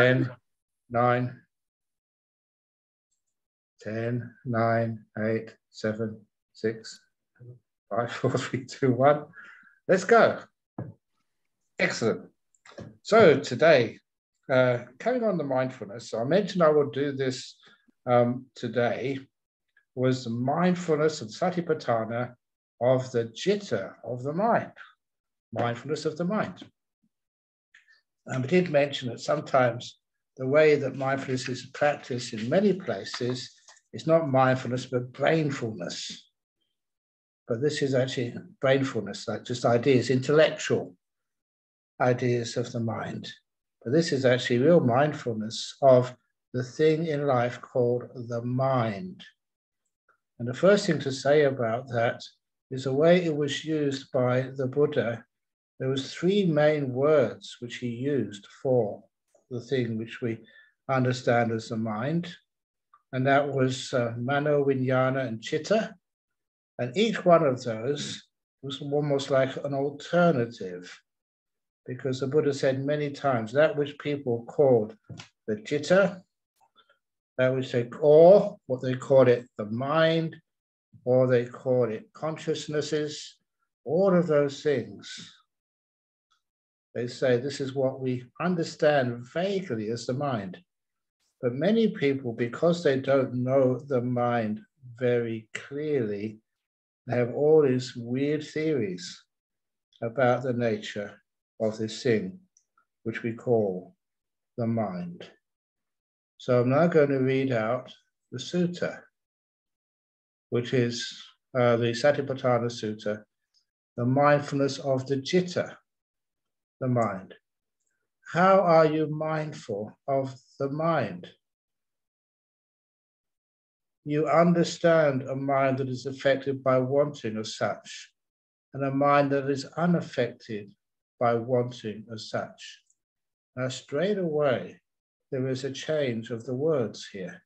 10, 9, 10, 9, 8, 7, 6, 5, 4, 3, 2, 1. Let's go. Excellent. So today, uh, carrying on the mindfulness, I mentioned I would do this um, today, was the mindfulness and satipatthana of the chitta of the mind, mindfulness of the mind. And we did mention that sometimes the way that mindfulness is practiced in many places is not mindfulness, but brainfulness. But this is actually brainfulness, like just ideas, intellectual ideas of the mind. But this is actually real mindfulness of the thing in life called the mind. And the first thing to say about that is the way it was used by the Buddha. There was three main words which he used for the thing which we understand as the mind, and that was uh, mano, vinnana, and chitta. And each one of those was almost like an alternative, because the Buddha said many times that which people called the chitta, that which they or what they called it the mind, or they call it consciousnesses, all of those things. They say this is what we understand vaguely as the mind. But many people, because they don't know the mind very clearly, they have all these weird theories about the nature of this thing, which we call the mind. So I'm now going to read out the sutta, which is uh, the Satipatthana Sutta, the mindfulness of the chitta, the mind. How are you mindful of the mind? You understand a mind that is affected by wanting as such, and a mind that is unaffected by wanting as such. Now, straight away, there is a change of the words here.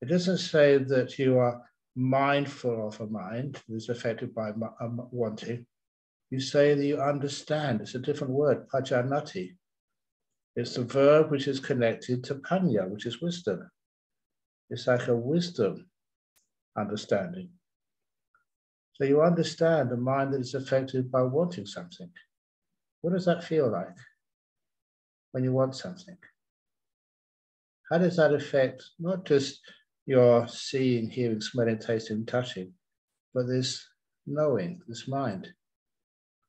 It doesn't say that you are mindful of a mind that is affected by um, wanting. You say that you understand. It's a different word, pajanati. It's the verb which is connected to panna, which is wisdom. It's like a wisdom understanding. So you understand a mind that is affected by wanting something. What does that feel like when you want something? How does that affect not just your seeing, hearing, smelling, tasting, touching, but this knowing, this mind?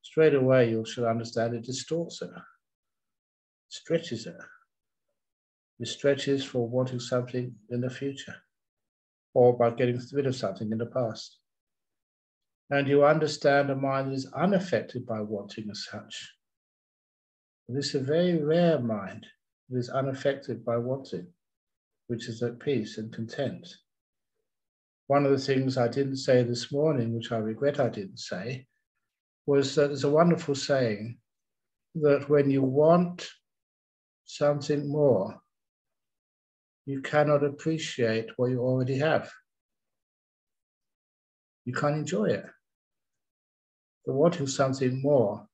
Straight away you should understand it distorts it, stretches it. It stretches for wanting something in the future or by getting rid of something in the past. And you understand a mind that is unaffected by wanting as such. This is a very rare mind that is unaffected by wanting, which is at peace and content. One of the things I didn't say this morning, which I regret I didn't say, was that there's a wonderful saying that when you want something more, you cannot appreciate what you already have. You can't enjoy it. The wanting something more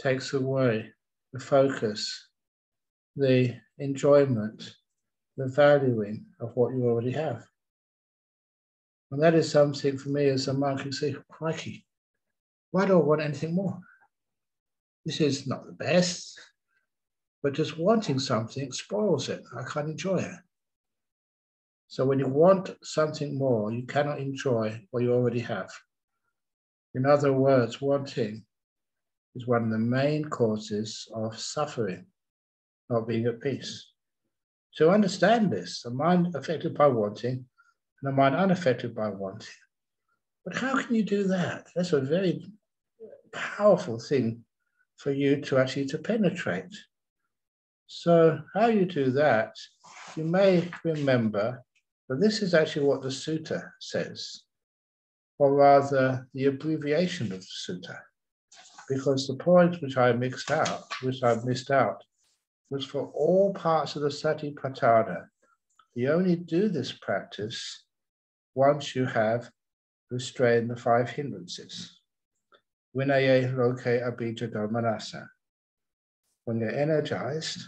takes away the focus, the enjoyment, the valuing of what you already have. And that is something for me as a monk who say, crikey, why do I want anything more? This is not the best, but just wanting something spoils it. I can't enjoy it. So when you want something more, you cannot enjoy what you already have. In other words, wanting is one of the main causes of suffering, not being at peace. So understand this, a mind affected by wanting and a mind unaffected by wanting but how can you do that? That's a very powerful thing for you to actually to penetrate. So how you do that, you may remember that this is actually what the sutta says, or rather the abbreviation of the sutta, because the point which I mixed out, which I missed out, was for all parts of the satipatthana. You only do this practice once you have restrained the five hindrances. Vinaya loke abhijado manasa. When you're energized,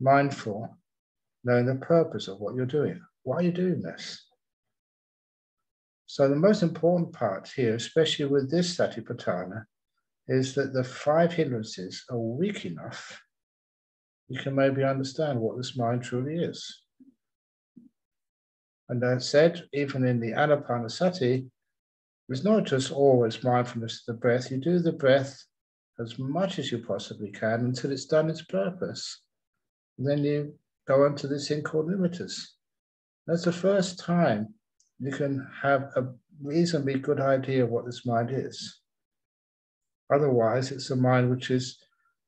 mindful, knowing the purpose of what you're doing. Why are you doing this? So the most important part here, especially with this satipatthana, is that the five hindrances are weak enough, you can maybe understand what this mind truly is. And I said, even in the Anapanasati, it's not just always mindfulness of the breath. You do the breath as much as you possibly can until it's done its purpose. And then you go on to this thing called. That's the first time you can have a reasonably good idea of what this mind is. Otherwise, it's a mind which is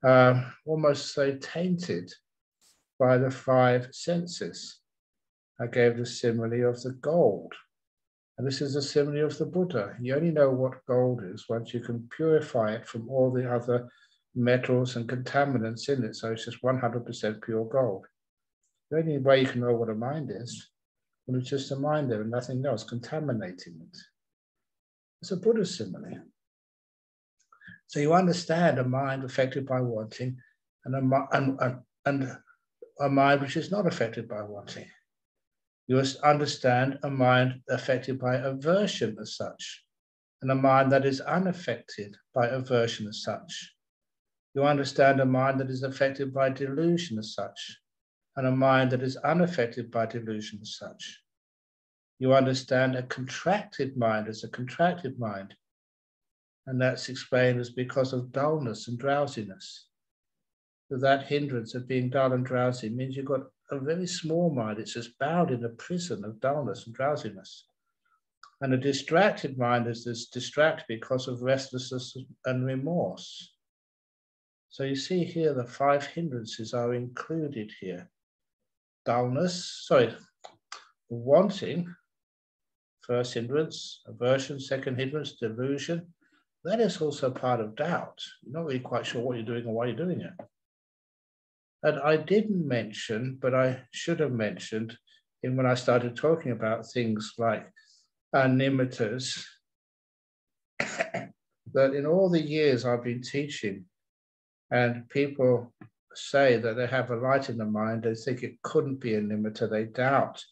uh, almost say tainted by the five senses. I gave the simile of the gold. And this is a simile of the Buddha. You only know what gold is once you can purify it from all the other metals and contaminants in it. So it's just 100% pure gold. The only way you can know what a mind is, when it's just a mind there and nothing else contaminating it. It's a Buddha simile. So you understand a mind affected by wanting and a, and, and, and a mind which is not affected by wanting. You must understand a mind affected by aversion as such, and a mind that is unaffected by aversion as such. You understand a mind that is affected by delusion as such, and a mind that is unaffected by delusion as such. You understand a contracted mind as a contracted mind, and that's explained as because of dullness and drowsiness. So that hindrance of being dull and drowsy means you've got a very small mind. It's just bound in a prison of dullness and drowsiness. And a distracted mind is this distracted because of restlessness and remorse. So you see here the five hindrances are included here. Dullness, sorry, wanting, first hindrance, aversion, second hindrance, delusion, that is also part of doubt. You're not really quite sure what you're doing or why you're doing it. And I didn't mention, but I should have mentioned in when I started talking about things like nimittas, that in all the years I've been teaching, and people say that they have a light in the mind, they think it couldn't be a nimitta, they doubt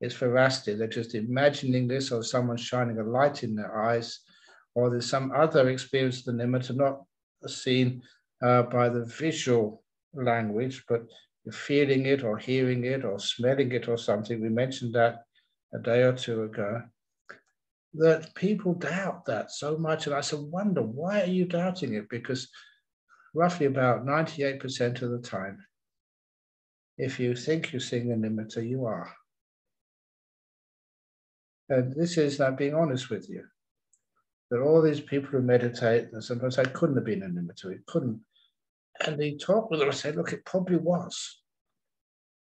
its veracity. They're just imagining this, or someone shining a light in their eyes, or there's some other experience of the nimitta not seen uh, by the visual language, but feeling it or hearing it or smelling it or something. We mentioned that a day or two ago. That people doubt that so much. And I said, wonder, why are you doubting it? Because roughly about 98% of the time, if you think you're seeing a nimitta, you are. And this is not being honest with you that all these people who meditate, and sometimes I couldn't have been an nimitta, it couldn't. And he talked with them and said, look, it probably was.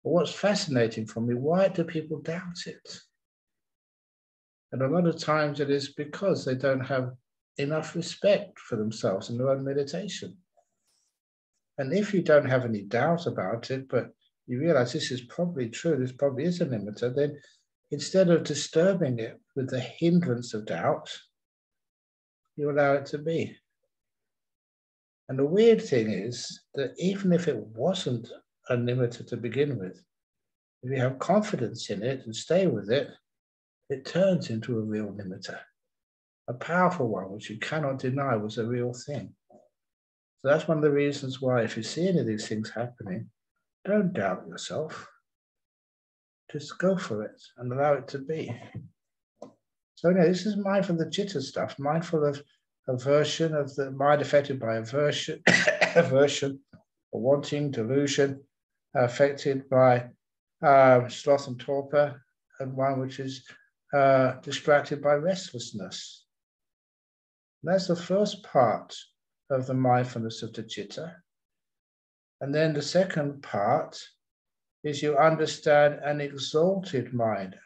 But what's fascinating for me, why do people doubt it? And a lot of times it is because they don't have enough respect for themselves and their own meditation. And if you don't have any doubt about it, but you realize this is probably true, this probably is a nimitta, then instead of disturbing it with the hindrance of doubt, you allow it to be. And the weird thing is that even if it wasn't a nimitta to begin with, if you have confidence in it and stay with it, it turns into a real nimitta, a powerful one which you cannot deny was a real thing. So that's one of the reasons why, if you see any of these things happening, don't doubt yourself. Just go for it and allow it to be. So no, this is mindful of the chitta stuff, mindful of aversion of the mind affected by aversion, aversion, or wanting, delusion, affected by uh, sloth and torpor, and one which is uh, distracted by restlessness. And that's the first part of the mindfulness of the chitta. And then the second part is you understand an exalted mind,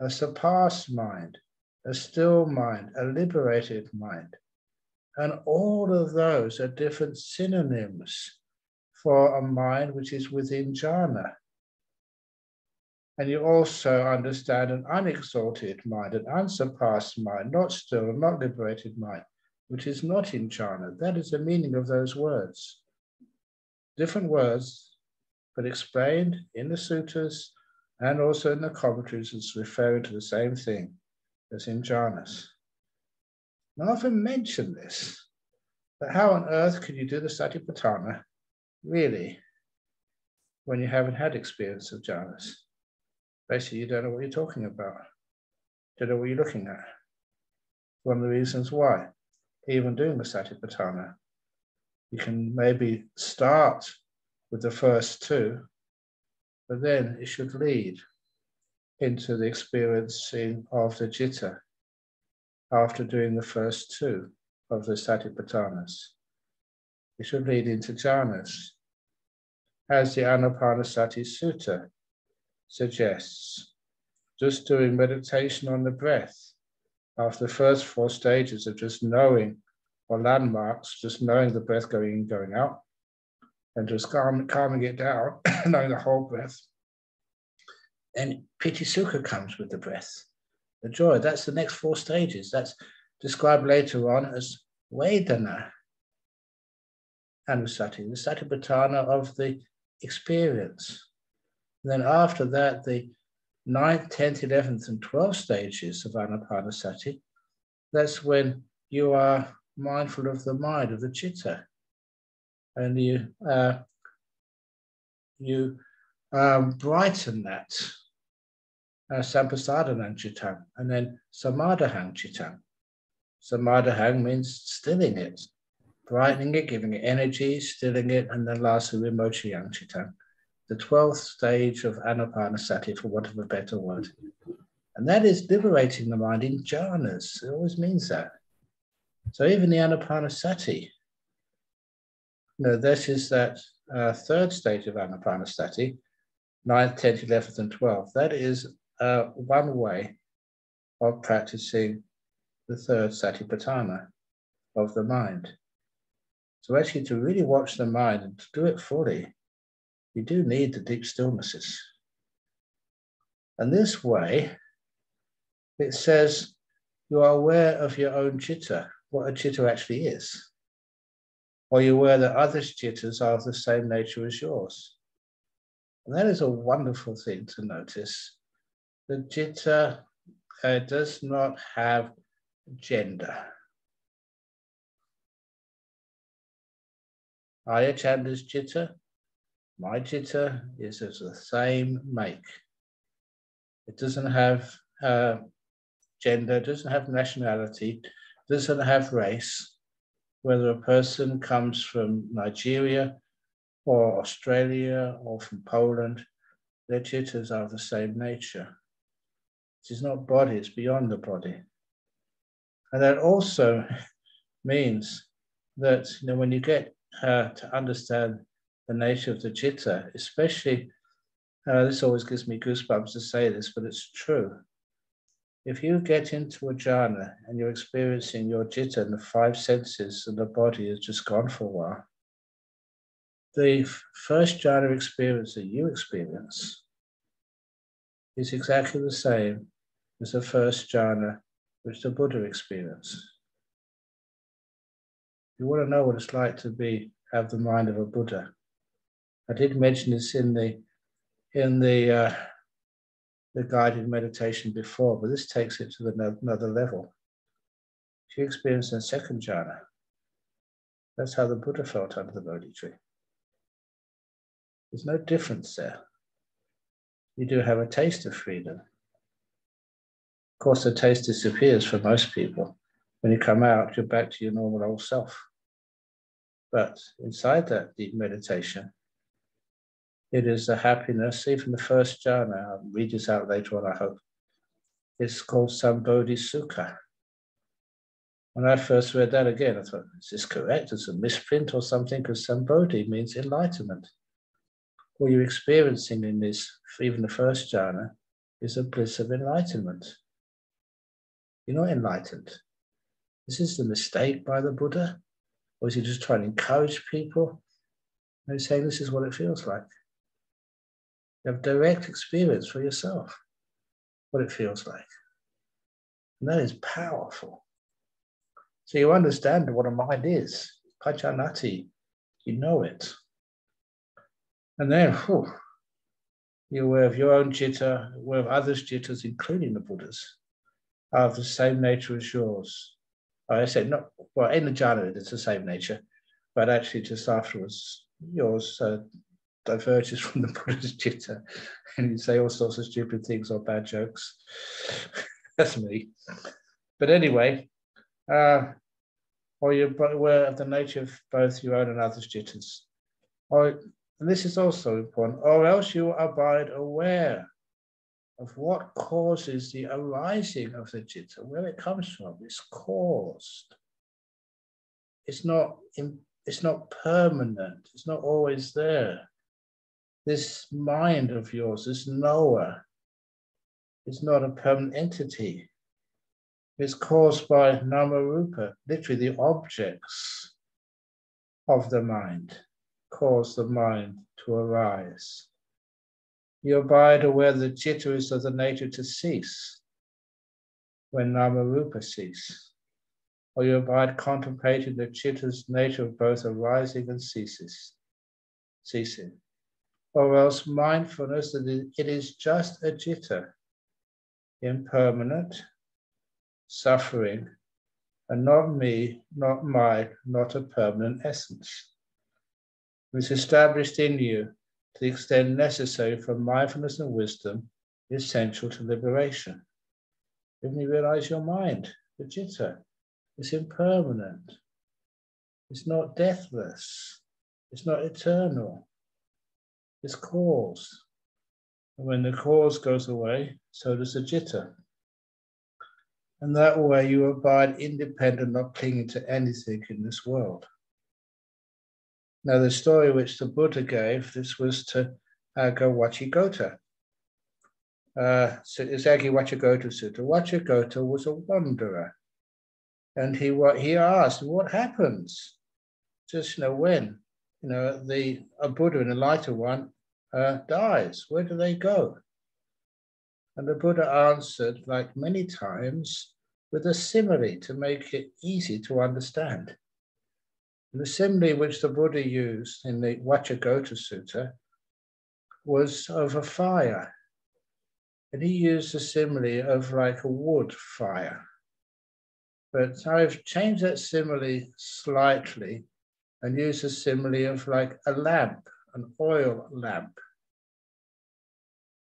a surpassed mind, a still mind, a liberated mind. And all of those are different synonyms for a mind which is within jhana. And you also understand an unexalted mind, an unsurpassed mind, not still, not liberated mind, which is not in jhana. That is the meaning of those words. Different words, but explained in the sutras and also in the commentaries as referring to the same thing as in jhanas. I often mention this, but how on earth can you do the Satipatthana really when you haven't had experience of jhanas? Basically, you don't know what you're talking about. Don't know what you're looking at. One of the reasons why, even doing the Satipatthana, you can maybe start with the first two, but then it should lead into the experiencing of the citta after doing the first two of the Satipatthanas. It should lead into jhanas, as the Anapanasati Sutta suggests. Just doing meditation on the breath after the first four stages of just knowing or landmarks, just knowing the breath going in, going out, and just calm, calming it down, knowing the whole breath. And piti sukha comes with the breath the joy. That's the next four stages. That's described later on as Vedana Anusati, the Satipatthana of the experience. And then after that, the ninth, tenth, eleventh, and twelfth stages of Anapanasati, that's when you are mindful of the mind, of the chitta. And you uh, you um, brighten that uh, Sampasadanang Chittang, and then Samadahang Chittang. Samadahang means stilling it, brightening it, giving it energy, stilling it, and then lastly, Vimochiyang Chittang, the 12th stage of Anapanasati, for want of a better word. And that is liberating the mind in jhanas. It always means that. So even the Anapanasati, you know, this is that uh, third stage of Anapanasati, 9th, 10th, 11th, and 12th. That is uh, one way of practicing the third satipatthana of the mind. So actually to really watch the mind and to do it fully, you do need the deep stillnesses. And this way, it says you are aware of your own chitta, what a chitta actually is. Or you're aware that others' chittas are of the same nature as yours. And that is a wonderful thing to notice the citta uh, does not have gender. Ayya Candā's citta, my citta is of the same make. It doesn't have uh, gender, doesn't have nationality, doesn't have race, whether a person comes from Nigeria or Australia or from Poland, their chittas are of the same nature. It is not body, it's beyond the body. And that also means that you know when you get uh, to understand the nature of the citta, especially uh, this always gives me goosebumps to say this, but it's true. If you get into a jhana and you're experiencing your chitta and the five senses and the body is just gone for a while, the first jhana experience that you experience is exactly the same is the first jhana which the Buddha experienced. You want to know what it's like to be have the mind of a Buddha. I did mention this in the in the uh, the guided meditation before, but this takes it to the, another level. She experienced a second jhana. That's how the Buddha felt under the Bodhi tree. There's no difference there. You do have a taste of freedom, course, the taste disappears for most people. When you come out, you're back to your normal old self. But inside that deep meditation, it is the happiness, even the first jhana, I'll read this out later on, I hope. It's called Sambodhi Sukha. When I first read that again, I thought, is this correct? It's a misprint or something? Because Sambodhi means enlightenment. What you're experiencing in this, even the first jhana, is a bliss of enlightenment. You're not enlightened. This is the mistake by the Buddha? Or is he just trying to encourage people? And he's saying this is what it feels like. You have direct experience for yourself, what it feels like. And that is powerful. So you understand what a mind is. Pajanati, you know it. And then, whew, you're aware of your own citta, aware of others' cittas, including the Buddhas, are of the same nature as yours. I said, not well, in the jhana, it's the same nature, but actually just afterwards, yours uh, diverges from the Buddha's citta, and you say all sorts of stupid things or bad jokes. That's me. But anyway, uh, or you're aware of the nature of both your own and others' cittas. Or, and this is also important, or else you abide aware of what causes the arising of the chitta, where it comes from. It's caused. It's not, it's not permanent. It's not always there. This mind of yours, this knower, is not a permanent entity. It's caused by namarupa, literally the objects of the mind, cause the mind to arise. You abide aware the citta is of the nature to cease when namarupa cease. Or you abide contemplating the citta's nature of both arising and ceases, ceasing or else mindfulness that it is just a citta, impermanent, suffering, and not me, not my, not a permanent essence. Which established in you to the extent necessary for mindfulness and wisdom, essential to liberation. When you realize your mind, the citta, is impermanent, it's not deathless, it's not eternal, It's cause. And when the cause goes away, so does the citta. And that way you abide independent, not clinging to anything in this world. Now, the story which the Buddha gave, this was to Aggivacchagotta. Uh, so it's Aggivacchagotta Sutta. Vacchagotta was a wanderer. And he, he asked, what happens? Just, you know, when? You know, the a Buddha and a lighter one uh, dies? Where do they go? And the Buddha answered, like many times, with a simile to make it easy to understand. And the simile which the Buddha used in the Vacchagotta Sutta was of a fire. And he used the simile of like a wood fire. But I've changed that simile slightly and used a simile of like a lamp, an oil lamp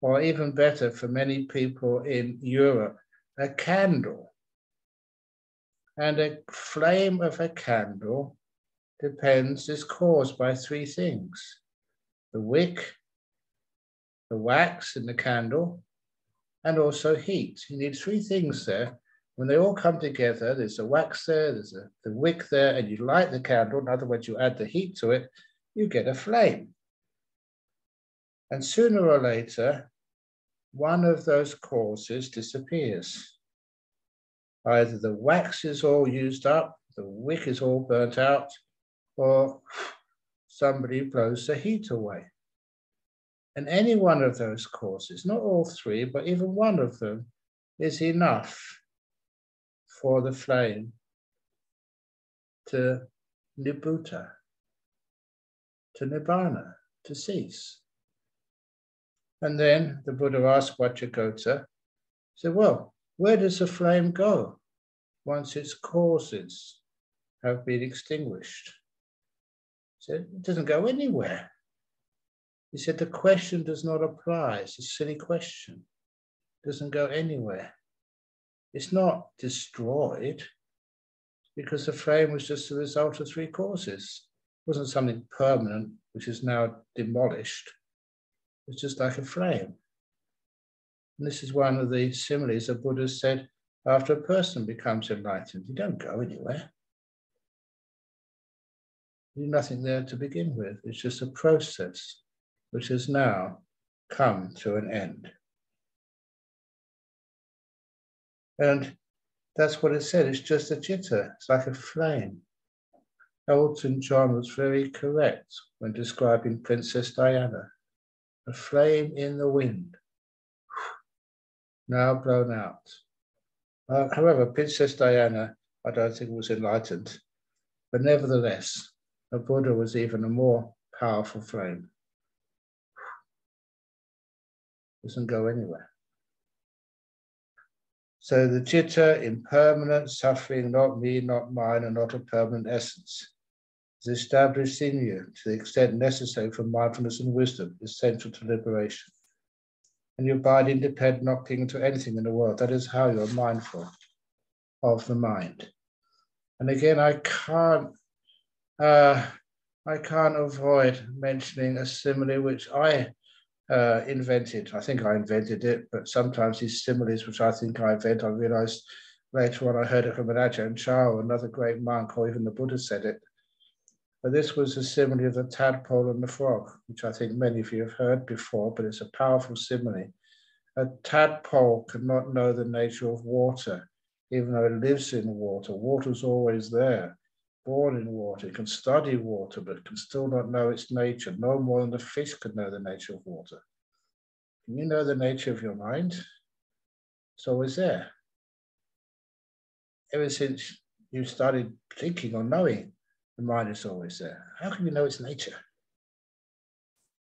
or even better for many people in Europe, a candle. And a flame of a candle depends, is caused by three things the wick, the wax in the candle, and also heat. You need three things there. When they all come together, there's a wax there, there's a, the wick there, and you light the candle. In other words, you add the heat to it, you get a flame. And sooner or later, one of those causes disappears. Either the wax is all used up, the wick is all burnt out, or somebody blows the heat away. And any one of those causes, not all three, but even one of them, is enough for the flame to nibbutta, to nibbana, to cease. And then the Buddha asked Vacchagotta, said, well, where does the flame go once its causes have been extinguished? Said, it doesn't go anywhere. He said, the question does not apply. It's a silly question. It doesn't go anywhere. It's not destroyed because the flame was just the result of three causes. It wasn't something permanent, which is now demolished. It's just like a flame. And this is one of the similes that Buddha said after a person becomes enlightened. You don't go anywhere. Nothing there to begin with. It's just a process which has now come to an end. And that's what it said. It's just a citta. It's like a flame. Elton John was very correct when describing Princess Diana a flame in the wind, now blown out. Uh, however, Princess Diana, I don't think was enlightened, but nevertheless, the Buddha was even a more powerful flame. doesn't go anywhere. So the citta, impermanent, suffering, not me, not mine, and not a permanent essence, is established in you to the extent necessary for mindfulness and wisdom, essential to liberation. And you abide independent, not clinging to anything in the world. That is how you're mindful of the mind. And again, I can't uh, I can't avoid mentioning a simile which I uh, invented. I think I invented it, but sometimes these similes, which I think I invent, I realized later on I heard it from an Ajahn Chah, another great monk, or even the Buddha said it. But this was a simile of the tadpole and the frog, which I think many of you have heard before, but it's a powerful simile. A tadpole cannot know the nature of water, even though it lives in water. Water's always there born in water, it can study water, but can still not know its nature, no more than the fish could know the nature of water. Can you know the nature of your mind? It's always there. Ever since you started thinking or knowing, the mind is always there. How can you know its nature?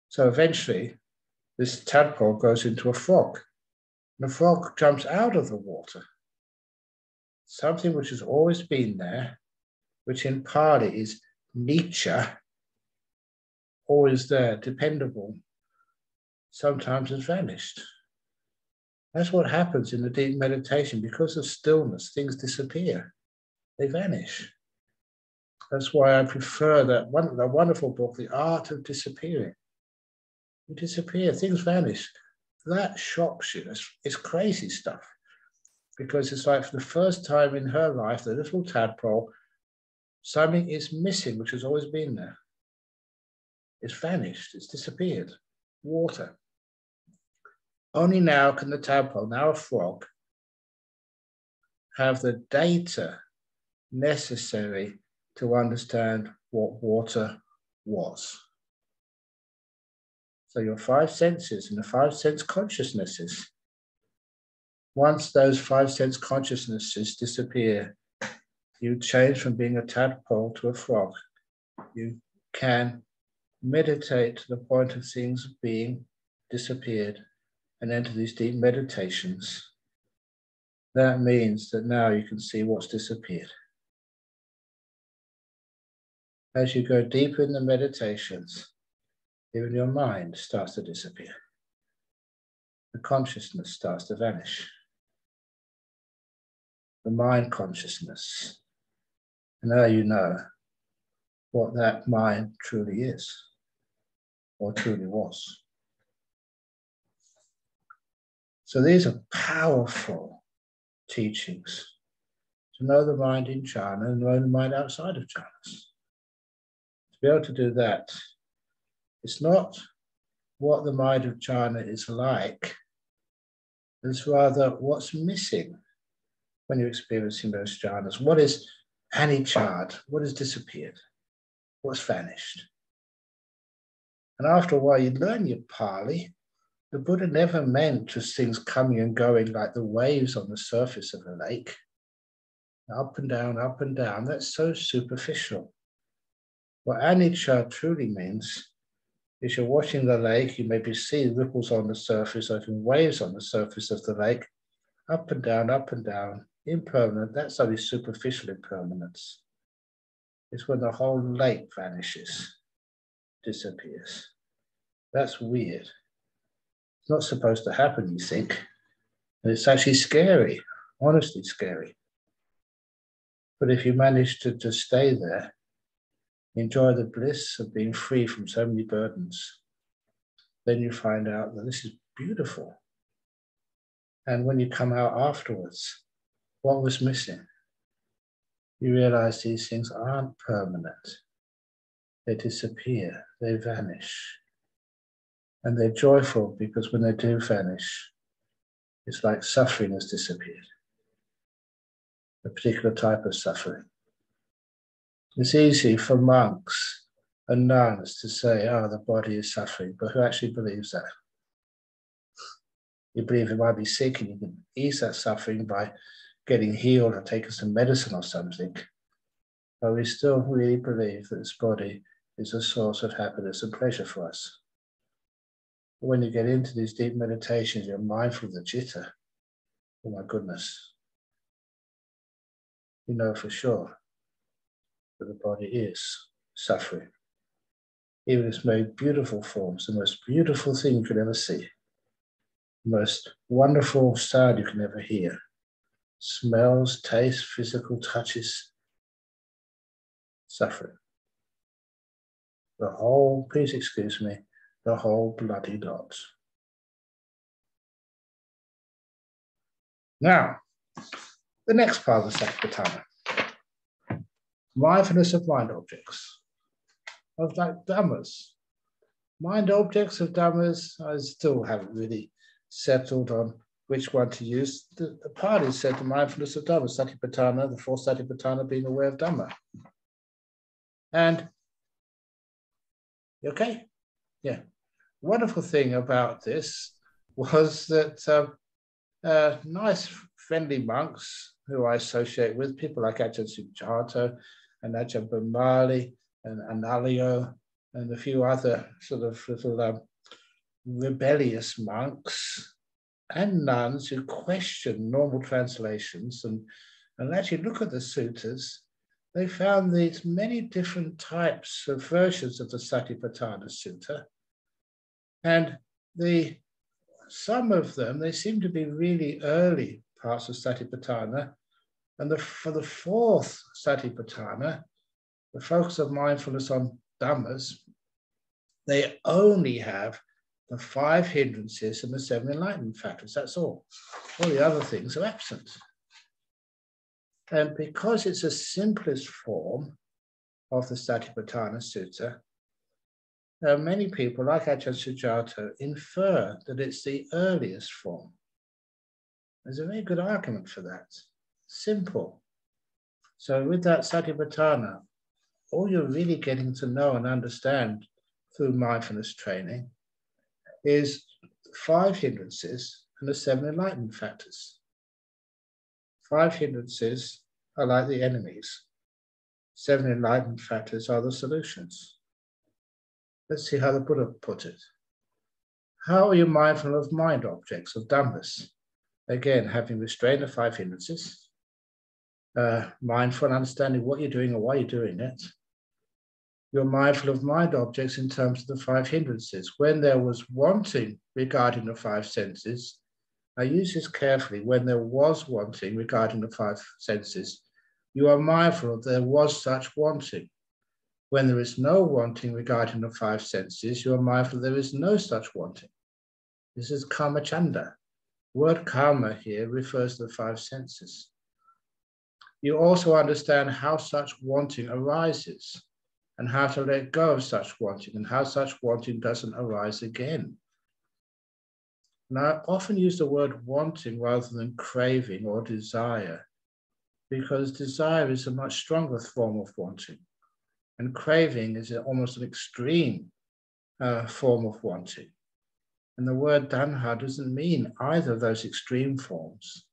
So eventually, this tadpole goes into a frog. And the frog jumps out of the water. Something which has always been there which in Pali is Nicca, always there, dependable, sometimes has vanished. That's what happens in the deep meditation. Because of stillness, things disappear, they vanish. That's why I prefer that one, the wonderful book, The Art of Disappearing. You disappear, things vanish. That shocks you. It's, it's crazy stuff. Because it's like for the first time in her life, the little tadpole Something is missing, which has always been there. It's vanished, it's disappeared. Water. Only now can the tadpole, now a frog, have the data necessary to understand what water was. So your five senses and the five sense consciousnesses, once those five sense consciousnesses disappear, you change from being a tadpole to a frog. You can meditate to the point of things being disappeared and enter these deep meditations. That means that now you can see what's disappeared. As you go deeper in the meditations, even your mind starts to disappear. The consciousness starts to vanish. The mind consciousness now you know what that mind truly is or truly was. So these are powerful teachings to know the mind in jhana and know the mind outside of jhana. To be able to do that, it's not what the mind of jhana is like, it's rather what's missing when you're experiencing those jhanas. What is anicca, what has disappeared? What's vanished? And after a while, you learn your Pali. The Buddha never meant just things coming and going like the waves on the surface of a lake. Up and down, up and down. That's so superficial. What anicca truly means is you're watching the lake, you maybe see ripples on the surface, or even waves on the surface of the lake, up and down, up and down impermanent, that's only superficial impermanence. It's when the whole lake vanishes, disappears. That's weird. It's not supposed to happen, you think. And it's actually scary, honestly scary. But if you manage to just stay there, enjoy the bliss of being free from so many burdens, then you find out that this is beautiful. And when you come out afterwards, what was missing? You realize these things aren't permanent. They disappear, they vanish. And they're joyful because when they do vanish, it's like suffering has disappeared. A particular type of suffering. It's easy for monks and nuns to say, oh, the body is suffering, but who actually believes that? You believe it might be sick and you can ease that suffering by getting healed or taking some medicine or something, but we still really believe that this body is a source of happiness and pleasure for us. When you get into these deep meditations, you're mindful of the chitta. Oh my goodness. You know for sure that the body is suffering. Even its most beautiful forms, the most beautiful thing you could ever see, the most wonderful sound you can ever hear. Smells, taste, physical touches, suffering. The whole, please excuse me, the whole bloody lot. Now, the next part of the Satipatthana mindfulness of mind objects, of like dhammas. Mind objects of dhammas, I still haven't really settled on which one to use. The, the party said the mindfulness of dhamma, satipatthana, the fourth satipatthana being aware of dhamma. And okay, yeah. Wonderful thing about this was that uh, uh, nice, friendly monks who I associate with, people like Ajahn Sujato and Ajahn Brahmali and Analayo and a few other sort of little um, rebellious monks and nuns who question normal translations and, and actually look at the suttas, they found these many different types of versions of the Satipatthana Sutta. And the some of them, they seem to be really early parts of Satipatthana. And the, for the fourth Satipatthana, the focus of mindfulness on dhammas, they only have the five hindrances and the seven enlightenment factors. That's all. All the other things are absent. And because it's the simplest form of the Satipatthana Sutta, uh, many people, like Ajahn Sujato, infer that it's the earliest form. There's a very good argument for that. Simple. So with that Satipatthana, all you're really getting to know and understand through mindfulness training is five hindrances and the seven enlightenment factors. Five hindrances are like the enemies. Seven enlightenment factors are the solutions. Let's see how the Buddha put it. How are you mindful of mind objects, of dhammas? Again, having restrained the five hindrances, uh, mindful and understanding what you're doing and why you're doing it, you're mindful of mind objects in terms of the five hindrances. When there was wanting regarding the five senses, I use this carefully. When there was wanting regarding the five senses, you are mindful that there was such wanting. When there is no wanting regarding the five senses, you are mindful there is no such wanting. This is kamacchanda. Word kama here refers to the five senses. You also understand how such wanting arises and how to let go of such wanting and how such wanting doesn't arise again. And I often use the word wanting rather than craving or desire because desire is a much stronger form of wanting and craving is almost an extreme uh, form of wanting. And the word tanha doesn't mean either of those extreme forms.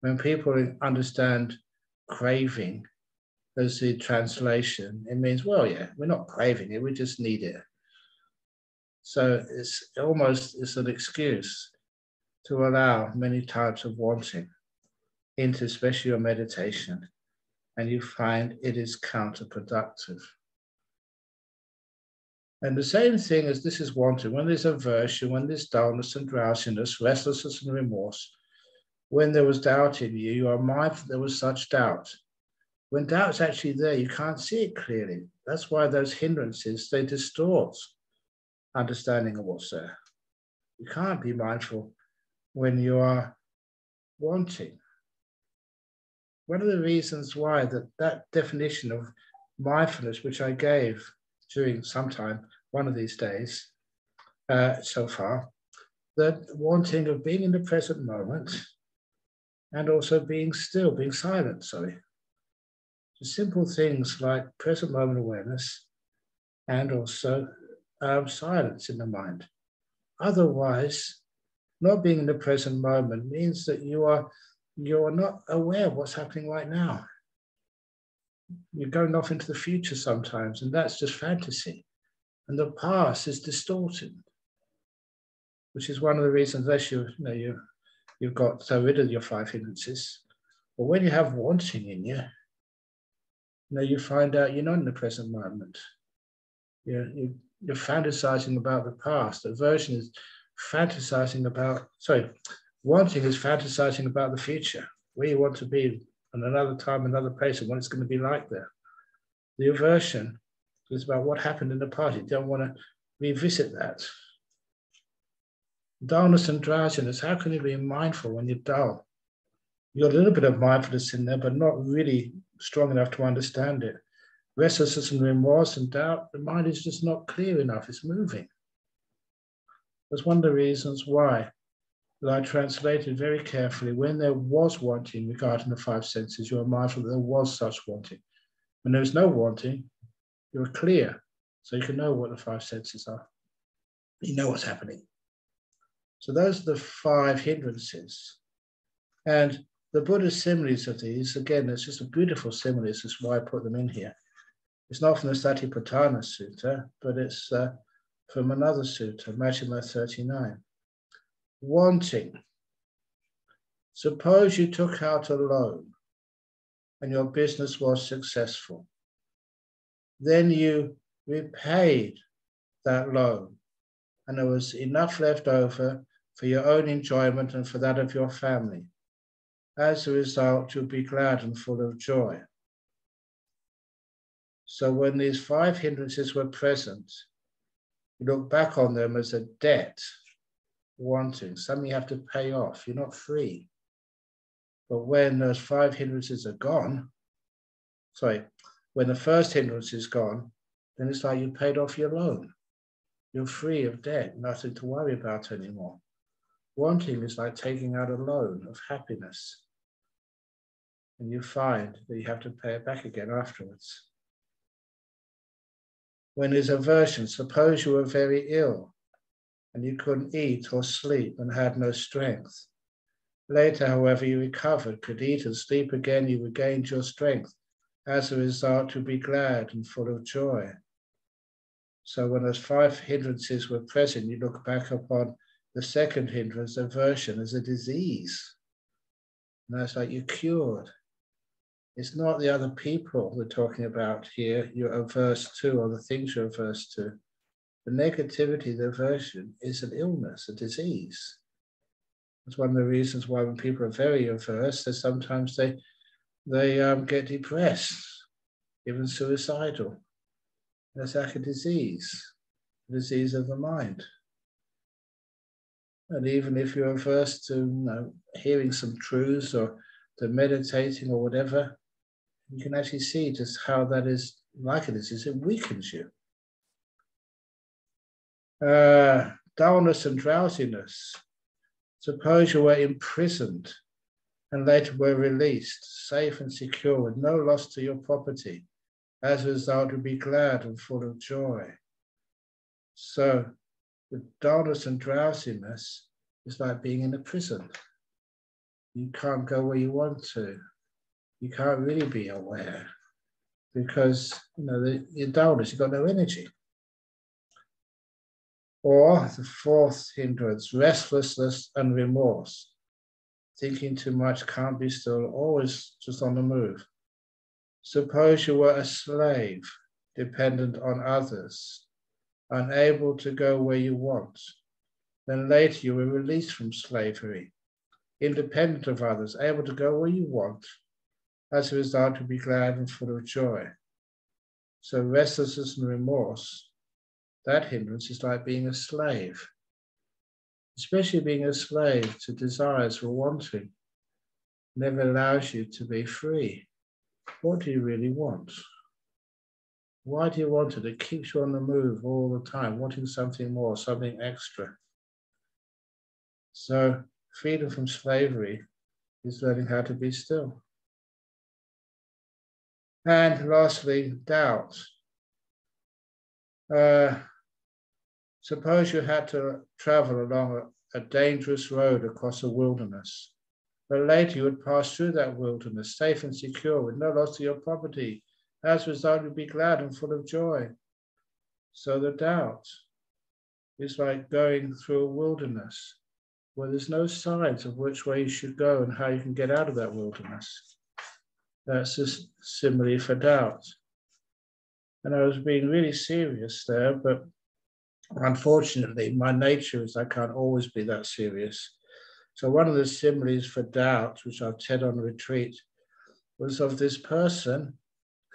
When people understand craving as the translation, it means, well, yeah, we're not craving it, we just need it. So it's almost it's an excuse to allow many types of wanting into especially your meditation, and you find it is counterproductive. And the same thing as this is wanting, when there's aversion, when there's dullness and drowsiness, restlessness and remorse, when there was doubt in you, you are mindful there was such doubt when doubt's actually there, you can't see it clearly. That's why those hindrances, they distort understanding of what's there. You can't be mindful when you are wanting. One of the reasons why that, that definition of mindfulness, which I gave during some time, one of these days uh, so far, that wanting of being in the present moment and also being still, being silent, sorry, simple things like present moment awareness and also um, silence in the mind. Otherwise, not being in the present moment means that you are you're not aware of what's happening right now. You're going off into the future sometimes, and that's just fantasy. And the past is distorted. which is one of the reasons that you, you know, you, you've got so rid of your five hindrances. But when you have wanting in you, you know, you find out you're not in the present moment. You're, you, you're fantasizing about the past. Aversion is fantasizing about, sorry, wanting is fantasizing about the future, where you want to be in another time, another place, and what it's going to be like there. The aversion is about what happened in the past. You don't want to revisit that. Dullness and drowsiness, how can you be mindful when you're dull? You've got a little bit of mindfulness in there, but not really strong enough to understand it. Restlessness and remorse and doubt, the mind is just not clear enough, it's moving. That's one of the reasons why that I translated very carefully. When there was wanting regarding the five senses, you are mindful that there was such wanting. When there is no wanting, you're clear, so you can know what the five senses are. You know what's happening. So those are the five hindrances. And the Buddha's similes of these, again, it's just a beautiful simile. This is why I put them in here. It's not from the Satipatthana Sutta, but it's uh, from another sutta, Majjhima 39 wanting. Suppose you took out a loan and your business was successful. Then you repaid that loan and there was enough left over for your own enjoyment and for that of your family. As a result, you'll be glad and full of joy. So when these five hindrances were present, you look back on them as a debt wanting, something you have to pay off. You're not free. But when those five hindrances are gone, sorry, when the first hindrance is gone, then it's like you paid off your loan. You're free of debt, nothing to worry about anymore. Wanting is like taking out a loan of happiness. And you find that you have to pay it back again afterwards. When there's aversion, suppose you were very ill and you couldn't eat or sleep and had no strength. Later, however, you recovered, could eat and sleep again, you regained your strength. As a result, you'll be glad and full of joy. So when those five hindrances were present, you look back upon the second hindrance, aversion, as a disease. And that's like you're cured. It's not the other people we're talking about here you're averse to or the things you're averse to. The negativity, the aversion is an illness, a disease. That's one of the reasons why when people are very averse, that sometimes they they um, get depressed, even suicidal. That's like a disease, a disease of the mind. And even if you're averse to you know, hearing some truths or to meditating or whatever, you can actually see just how that is like a disease. It weakens you uh, dullness and drowsiness. Suppose you were imprisoned and later were released, safe and secure, with no loss to your property. As a result, you'd be glad and full of joy. So, the dullness and drowsiness is like being in a prison. You can't go where you want to. You can't really be aware because you know the, your dullness, you've got no energy. Or the fourth hindrance, restlessness and remorse. Thinking too much, can't be still, always just on the move. Suppose you were a slave, dependent on others, unable to go where you want. Then later you were released from slavery, independent of others, able to go where you want. As a result, to be glad and full of joy. So restlessness and remorse that hindrance is like being a slave, especially being a slave to desires or wanting, never allows you to be free. What do you really want? Why do you want it? It keeps you on the move all the time, wanting something more, something extra. So, freedom from slavery is learning how to be still. And lastly, doubts. Uh, suppose you had to travel along a, a dangerous road across a wilderness, but later you would pass through that wilderness safe and secure with no loss to your property. As a result, you'd be glad and full of joy. So the doubt, is like going through a wilderness where there's no signs of which way you should go and how you can get out of that wilderness. That's a simile for doubt. And I was being really serious there, but unfortunately, my nature is I can't always be that serious. So, one of the similes for doubt, which I've said on retreat, was of this person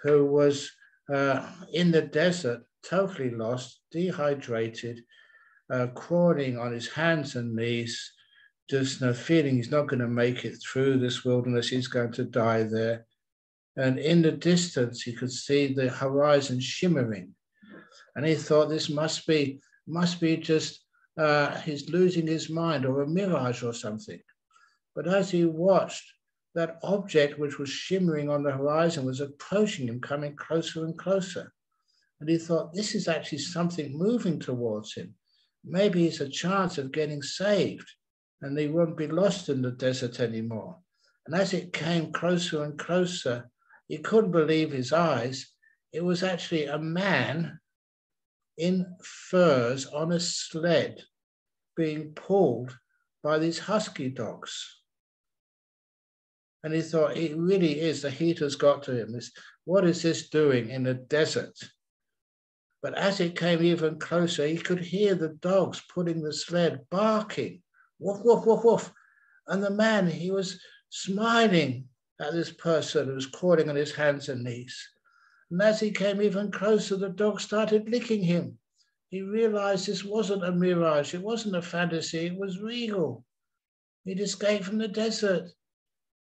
who was uh, in the desert, totally lost, dehydrated, uh, crawling on his hands and knees, just know, feeling he's not going to make it through this wilderness, he's going to die there. And in the distance, he could see the horizon shimmering. And he thought this must be, must be just uh, he's losing his mind or a mirage or something. But as he watched, that object which was shimmering on the horizon was approaching him, coming closer and closer. And he thought, this is actually something moving towards him. Maybe it's a chance of getting saved and he won't be lost in the desert anymore. And as it came closer and closer, he couldn't believe his eyes. It was actually a man in furs on a sled being pulled by these husky dogs. And he thought, it really is, the heat has got to him. This, what is this doing in the desert? But as it came even closer, he could hear the dogs pulling the sled, barking, woof, woof, woof, woof. And the man, he was smiling at this person who was crawling on his hands and knees. And as he came even closer, the dog started licking him. He realized this wasn't a mirage, it wasn't a fantasy, it was real. He'd escaped from the desert.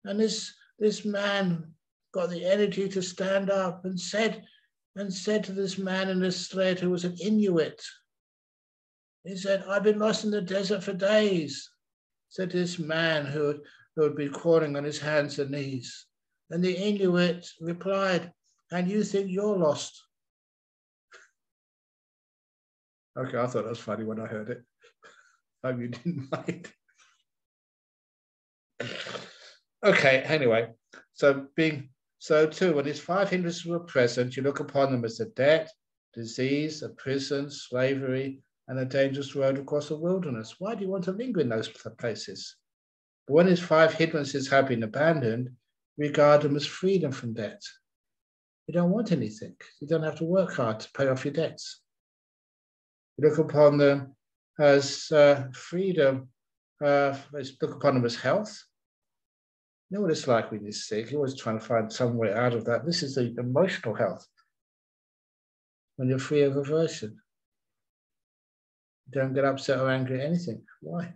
And this, this man got the energy to stand up and said, and said to this man in this sled who was an Inuit, he said, I've been lost in the desert for days, said this man who who had been crawling on his hands and knees. And the Inuit replied, and you think you're lost. okay, I thought that was funny when I heard it. Hope you didn't mind. Okay, anyway, so being so too, when these five hindrances were present, you look upon them as a debt, disease, a prison, slavery, and a dangerous road across the wilderness. Why do you want to linger in those places? When these five hindrances have been abandoned, regard them as freedom from debt. You don't want anything. You don't have to work hard to pay off your debts. You look upon them as uh, freedom, uh, look upon them as health, You know what it's like when you're sick. You're always trying to find some way out of that. This is the emotional health. When you're free of aversion. Don't get upset or angry at anything. Why?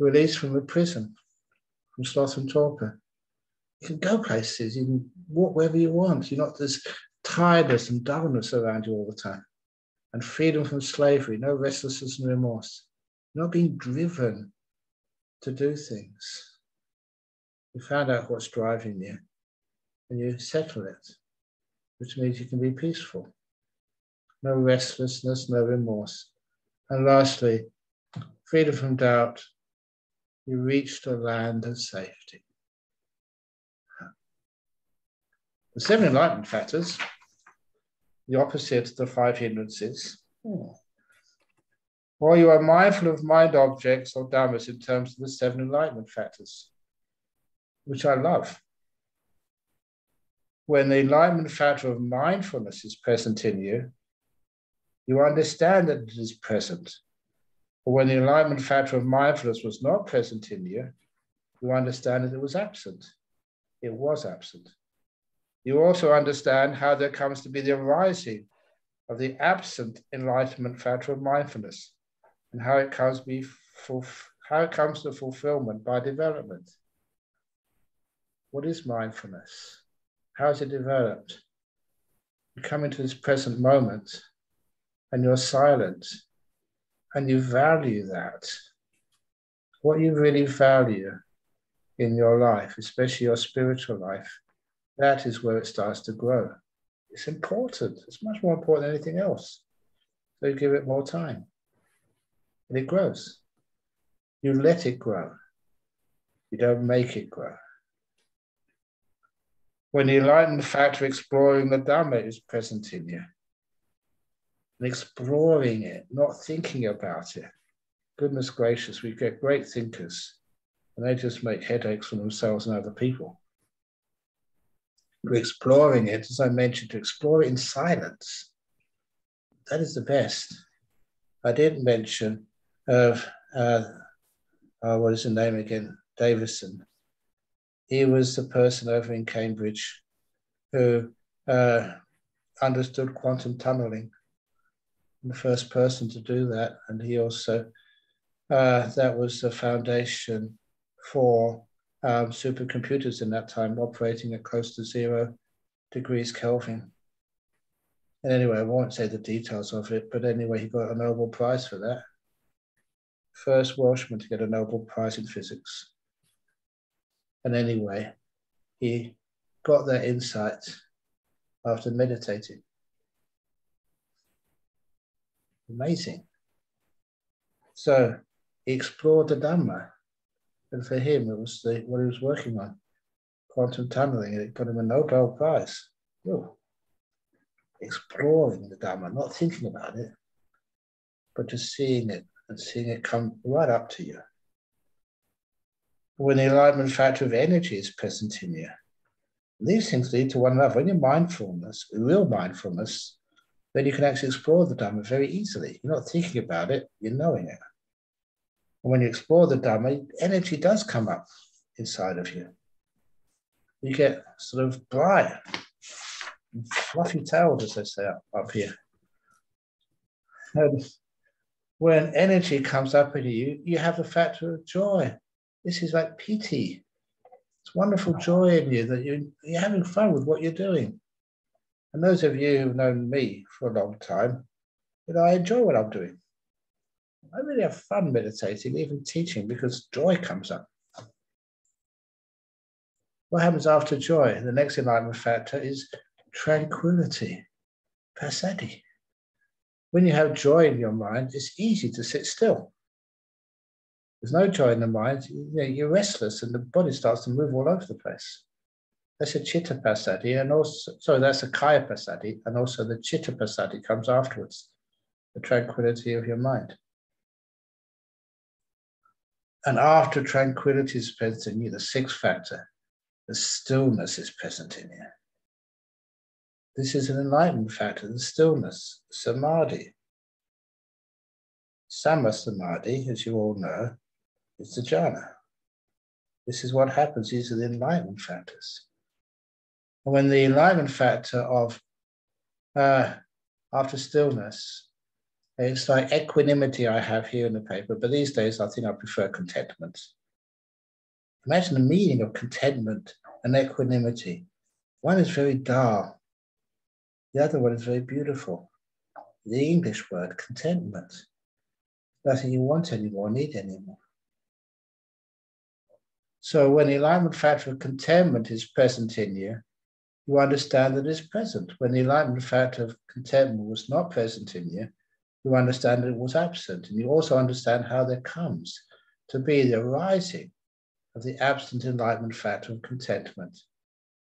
Released from the prison, from sloth and torpor. You can go places, you can walk wherever you want. You're not this tiredness and dullness around you all the time. And freedom from slavery, no restlessness and remorse. You're not being driven to do things. You found out what's driving you and you settle it, which means you can be peaceful. No restlessness, no remorse. And lastly, freedom from doubt. You reach the land of safety. The seven enlightenment factors, the opposite of the five hindrances. Oh. While you are mindful of mind objects or dhammas in terms of the seven enlightenment factors, which I love. When the enlightenment factor of mindfulness is present in you, you understand that it is present. But when the enlightenment factor of mindfulness was not present in you, you understand that it was absent. It was absent. You also understand how there comes to be the arising of the absent enlightenment factor of mindfulness and how it comes to be how it comes to fulfillment by development. What is mindfulness? How is it developed? You come into this present moment and you're silent and you value that. What you really value in your life, especially your spiritual life, that is where it starts to grow. It's important. It's much more important than anything else. So you give it more time and it grows. You let it grow. You don't make it grow when the enlightened factor exploring the Dhamma is present in you. And exploring it, not thinking about it. Goodness gracious, we get great thinkers and they just make headaches for themselves and other people. We're exploring it, as I mentioned, to explore it in silence. That is the best. I didn't mention of uh, uh, what is the name again? Davison. He was the person over in Cambridge who uh, understood quantum tunneling, the first person to do that, and he also uh, that was the foundation for um, supercomputers in that time, operating at close to zero degrees Kelvin. And anyway, I won't say the details of it, but anyway, he got a Nobel Prize for that. First Welshman to get a Nobel Prize in physics. And anyway, he got that insight after meditating. Amazing. So he explored the Dhamma. And for him, it was the, what he was working on quantum tunneling. and It got him a Nobel Prize. Whoa exploring the Dhamma, not thinking about it, but just seeing it and seeing it come right up to you. When the enlightenment factor of energy is present in you, these things lead to one another. When you're mindfulness, real mindfulness, then you can actually explore the Dhamma very easily. You're not thinking about it, you're knowing it. And when you explore the Dhamma, energy does come up inside of you. You get sort of bright, fluffy tails, as they say up, up here. And when energy comes up into you, you have a factor of joy. This is like piti. It's wonderful joy in you that you, you're having fun with what you're doing. And those of you who've known me for a long time, you know, I enjoy what I'm doing. I really have fun meditating, even teaching, because joy comes up. What happens after joy? The next enlightenment factor is tranquility, passaddhi. When you have joy in your mind, it's easy to sit still. There's no joy in the mind, you know, you're restless and the body starts to move all over the place. That's a chitta passaddhi, and also, sorry, that's a kaya passaddhi, and also the chitta passaddhi comes afterwards, the tranquility of your mind. And after tranquility is present in you, the sixth factor, the stillness is present in you. This is an enlightenment factor, the stillness, samadhi. Samma samadhi, as you all know, is the jhana. This is what happens, these are the enlightenment factors. When the enlightenment factor of uh, after stillness, it's like equanimity I have here in the paper, but these days I think I prefer contentment. Imagine the meaning of contentment and equanimity. One is very dull, the other one is very beautiful. The English word, contentment. Nothing you want anymore, need anymore. So when the alignment factor of contentment is present in you, you understand that it's present. When the enlightenment factor of contentment was not present in you, you understand that it was absent. And you also understand how there comes to be the arising of the absent enlightenment factor of contentment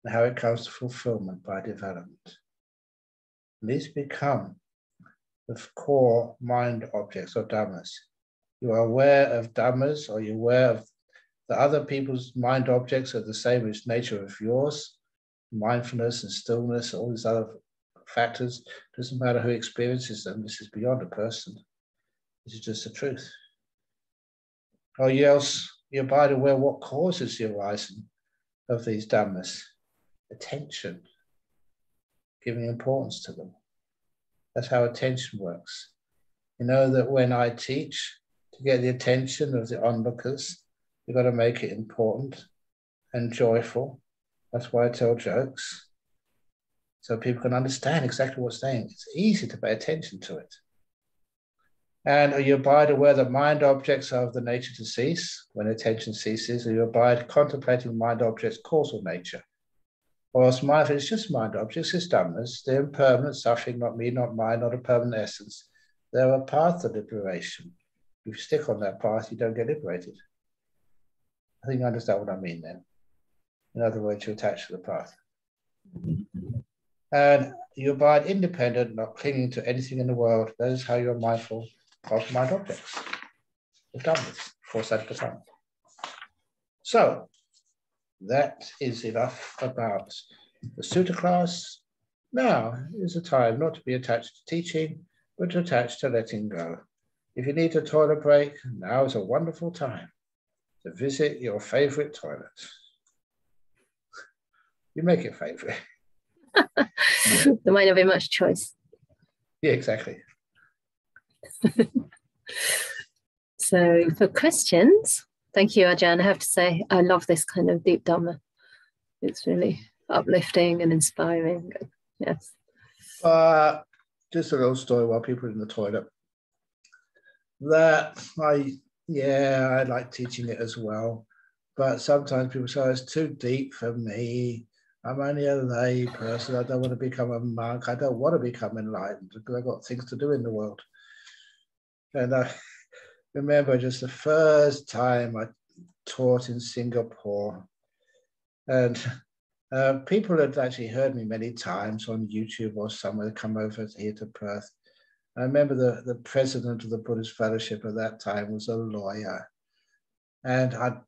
and how it comes to fulfillment by development. These become the core mind objects or dhammas. You are aware of dhammas or you're aware of the other people's mind objects are the same as nature of yours, mindfulness and stillness, all these other factors. Doesn't matter who experiences them, this is beyond a person. This is just the truth. Oh, or else you're abide aware what causes the arising of these dhammas. Attention giving importance to them. That's how attention works. You know that when I teach, to get the attention of the onlookers, you've got to make it important and joyful. That's why I tell jokes. So people can understand exactly what's saying. It's easy to pay attention to it. And are you abide aware that mind objects are of the nature to cease when attention ceases? Are you abide contemplating mind objects' causal nature? Or Whilst mindful is just mind objects, it's dhammas. They're impermanent, suffering, not me, not mine, not a permanent essence. They're a path to liberation. If you stick on that path, you don't get liberated. I think you understand what I mean then. In other words, you attach to the path. And you abide independent, not clinging to anything in the world. That is how you're mindful of mind objects. We've done this for Satipatthana. So that is enough about the Sutta class. Now is the time not to be attached to teaching, but to attach to letting go. If you need a toilet break, now is a wonderful time to visit your favorite toilet. You make it favorite. there might not be much choice. Yeah, exactly. so for questions, thank you, Ajahn. I have to say, I love this kind of deep Dhamma. It's really uplifting and inspiring. Yes. Uh, just a little story while people are in the toilet. That I, yeah, I like teaching it as well. But sometimes people say oh, it's too deep for me. I'm only a lay person. I don't want to become a monk. I don't want to become enlightened because I've got things to do in the world. And I remember just the first time I taught in Singapore, and uh, people had actually heard me many times on YouTube or somewhere come over here to Perth. I remember the, the president of the Buddhist Fellowship at that time was a lawyer. And I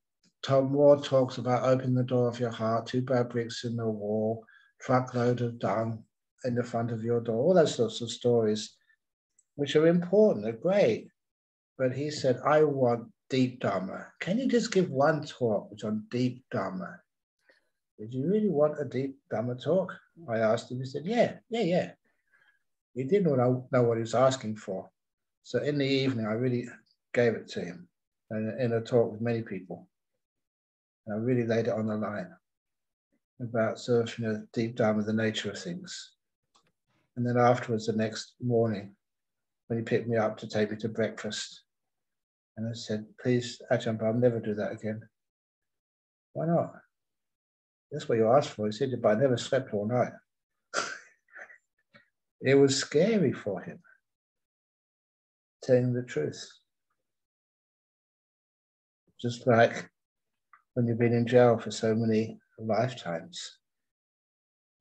told Ward talks about opening the door of your heart, two bad bricks in the wall, truckload of dung in the front of your door, all those sorts of stories, which are important, they're great. But he said, I want deep Dharma. Can you just give one talk which on deep Dharma? Did you really want a deep Dharma talk? I asked him. He said, Yeah, yeah, yeah. He didn't know, what he was asking for. So in the evening, I really gave it to him in a talk with many people. And I really laid it on the line about sort of, you know, deep down with the nature of things. And then afterwards, the next morning, when he picked me up to take me to breakfast, and I said, please, Ajahn, I'll never do that again. Why not? That's what you asked for. He said, but I never slept all night. it was scary for him, telling the truth. Just like when you've been in jail for so many lifetimes,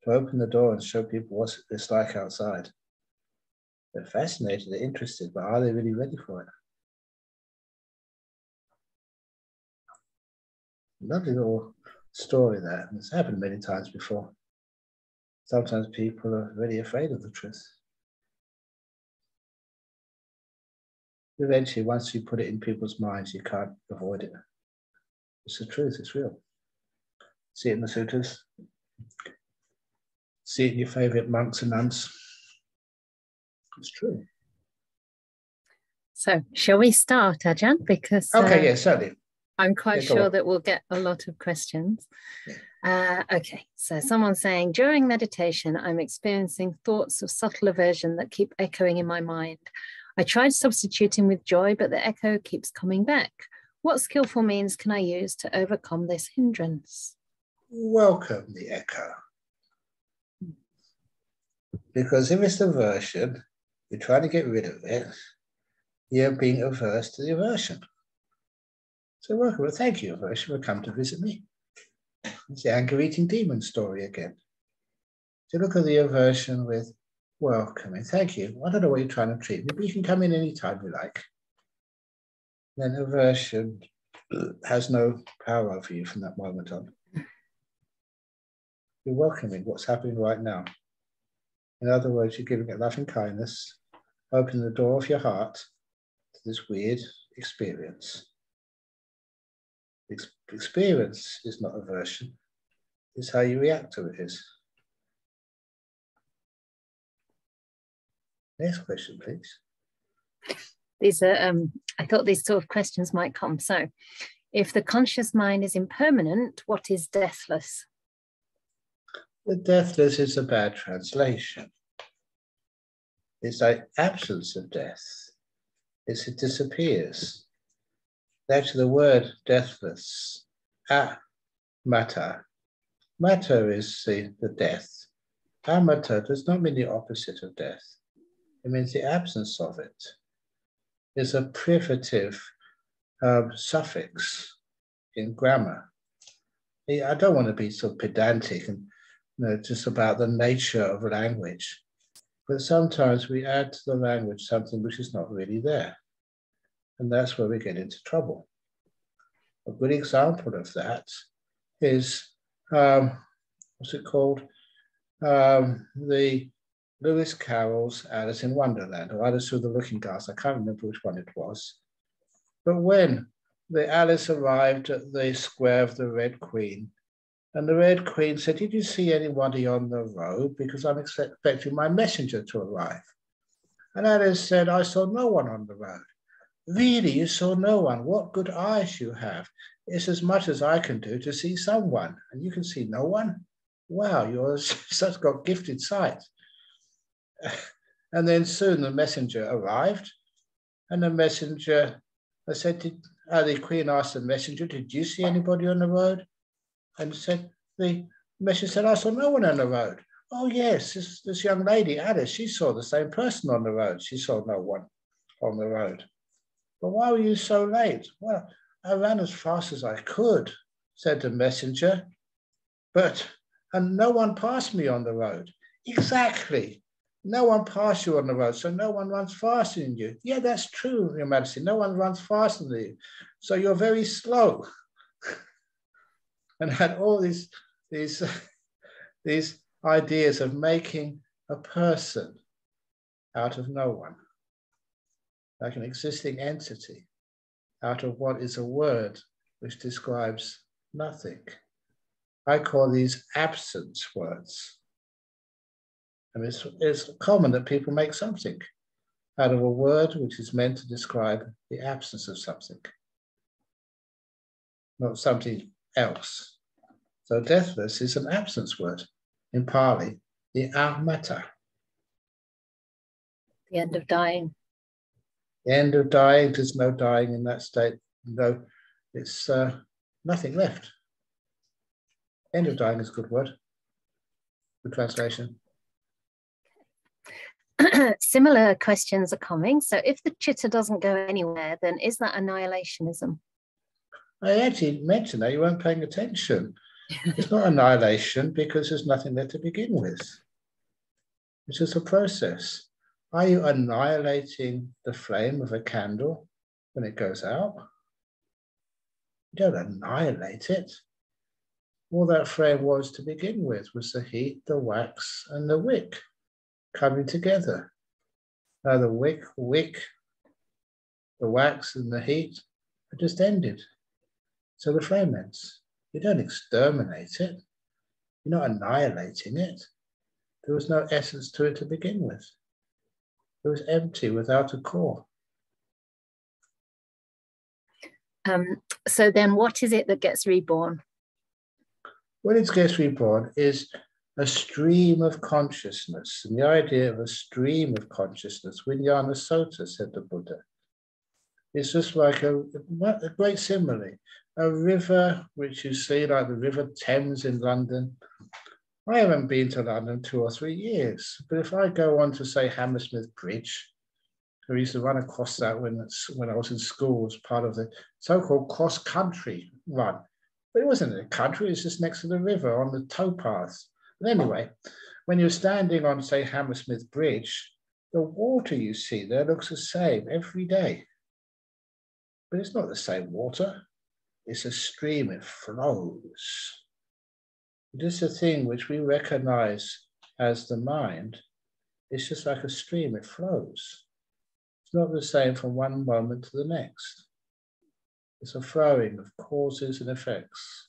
to open the door and show people what it's like outside. They're fascinated, they're interested, but are they really ready for it? Lovely little story there. It's happened many times before. Sometimes people are really afraid of the truth. Eventually, once you put it in people's minds, you can't avoid it. It's the truth, it's real. See it in the sutras, see it in your favorite monks and nuns. It's true. So, shall we start, Ajahn? Because okay, uh, yeah, certainly. I'm quite yeah, sure that we'll get a lot of questions. Uh, okay, so someone's saying during meditation, I'm experiencing thoughts of subtle aversion that keep echoing in my mind. I tried substituting with joy, but the echo keeps coming back. What skillful means can I use to overcome this hindrance? Welcome the echo. Because if it's aversion, you're trying to get rid of it, you're being averse to the aversion. So welcome, well, thank you aversion, for coming to visit me. It's the anger eating demon story again. So look at the aversion with welcoming. Thank you. I don't know what you're trying to treat me, but you can come in anytime you like. Then aversion has no power over you from that moment on. You're welcoming what's happening right now. In other words, you're giving it loving kindness, opening the door of your heart to this weird experience experience is not aversion, it's how you react to it is. Next question, please. These are, um, I thought these sort of questions might come. So, if the conscious mind is impermanent, what is deathless? The deathless is a bad translation. It's like absence of death. It's, it disappears. Actually, the word deathless, Ah, mata. Mata is the, the death. Amata does not mean the opposite of death. It means the absence of it. It's a privative um, suffix in grammar. I don't want to be so pedantic and you know, just about the nature of language. But sometimes we add to the language something which is not really there. And that's where we get into trouble. A good example of that is, um, what's it called? Um, the Lewis Carroll's Alice in Wonderland, or Alice Through the Looking Glass. I can't remember which one it was. But when the Alice arrived at the square of the Red Queen, and the Red Queen said, Did you see anybody on the road? Because I'm expecting my messenger to arrive. And Alice said, I saw no one on the road. Really, you saw no one. What good eyes you have. It's as much as I can do to see someone, and you can see no one. Wow, you're such got gifted sight. And then soon the messenger arrived, and the messenger, I said, did, uh, the queen asked the messenger, did you see anybody on the road? And said, the messenger said, I saw no one on the road. Oh yes, this, this young lady, Alice, she saw the same person on the road. She saw no one on the road. But why were you so late? Well, I ran as fast as I could, said the messenger. But, and no one passed me on the road. Exactly. No one passed you on the road, so no one runs faster than you. Yeah, that's true, Your Majesty. No one runs faster than you. So you're very slow. and had all these, these, these ideas of making a person out of no one, like an existing entity, out of what is a word which describes nothing. I call these absence words. I mean, it's, it's common that people make something out of a word which is meant to describe the absence of something, not something else. So deathless is an absence word. In Pali, the amata. The end of dying. The end of dying, there's no dying in that state. No, it's uh, nothing left. End of dying is a good word. Good translation. Similar questions are coming. So if the chitta doesn't go anywhere, then is that annihilationism? I actually mentioned that you weren't paying attention. it's not annihilation because there's nothing there to begin with. It's just a process. Are you annihilating the flame of a candle when it goes out? You don't annihilate it. All that flame was to begin with was the heat, the wax, and the wick coming together. Now the wick, wick, the wax and the heat are just ended. So the flame ends. You don't exterminate it. You're not annihilating it. There was no essence to it to begin with. It was empty without a core. Um, so then what is it that gets reborn? What it gets reborn is a stream of consciousness. And the idea of a stream of consciousness, Vinnana Sota, said the Buddha, is just like a, a great simile. A river, which you see, like the River Thames in London. I haven't been to London two or three years, but if I go on to, say, Hammersmith Bridge, I used to run across that when, when I was in school as part of the so called cross country run. But it wasn't in the country, it was just next to the river on the towpath. But anyway, when you're standing on, say, Hammersmith Bridge, the water you see there looks the same every day. But it's not the same water. It's a stream, it flows. It is a thing which we recognize as the mind. It's just like a stream, it flows. It's not the same from one moment to the next. It's a flowing of causes and effects.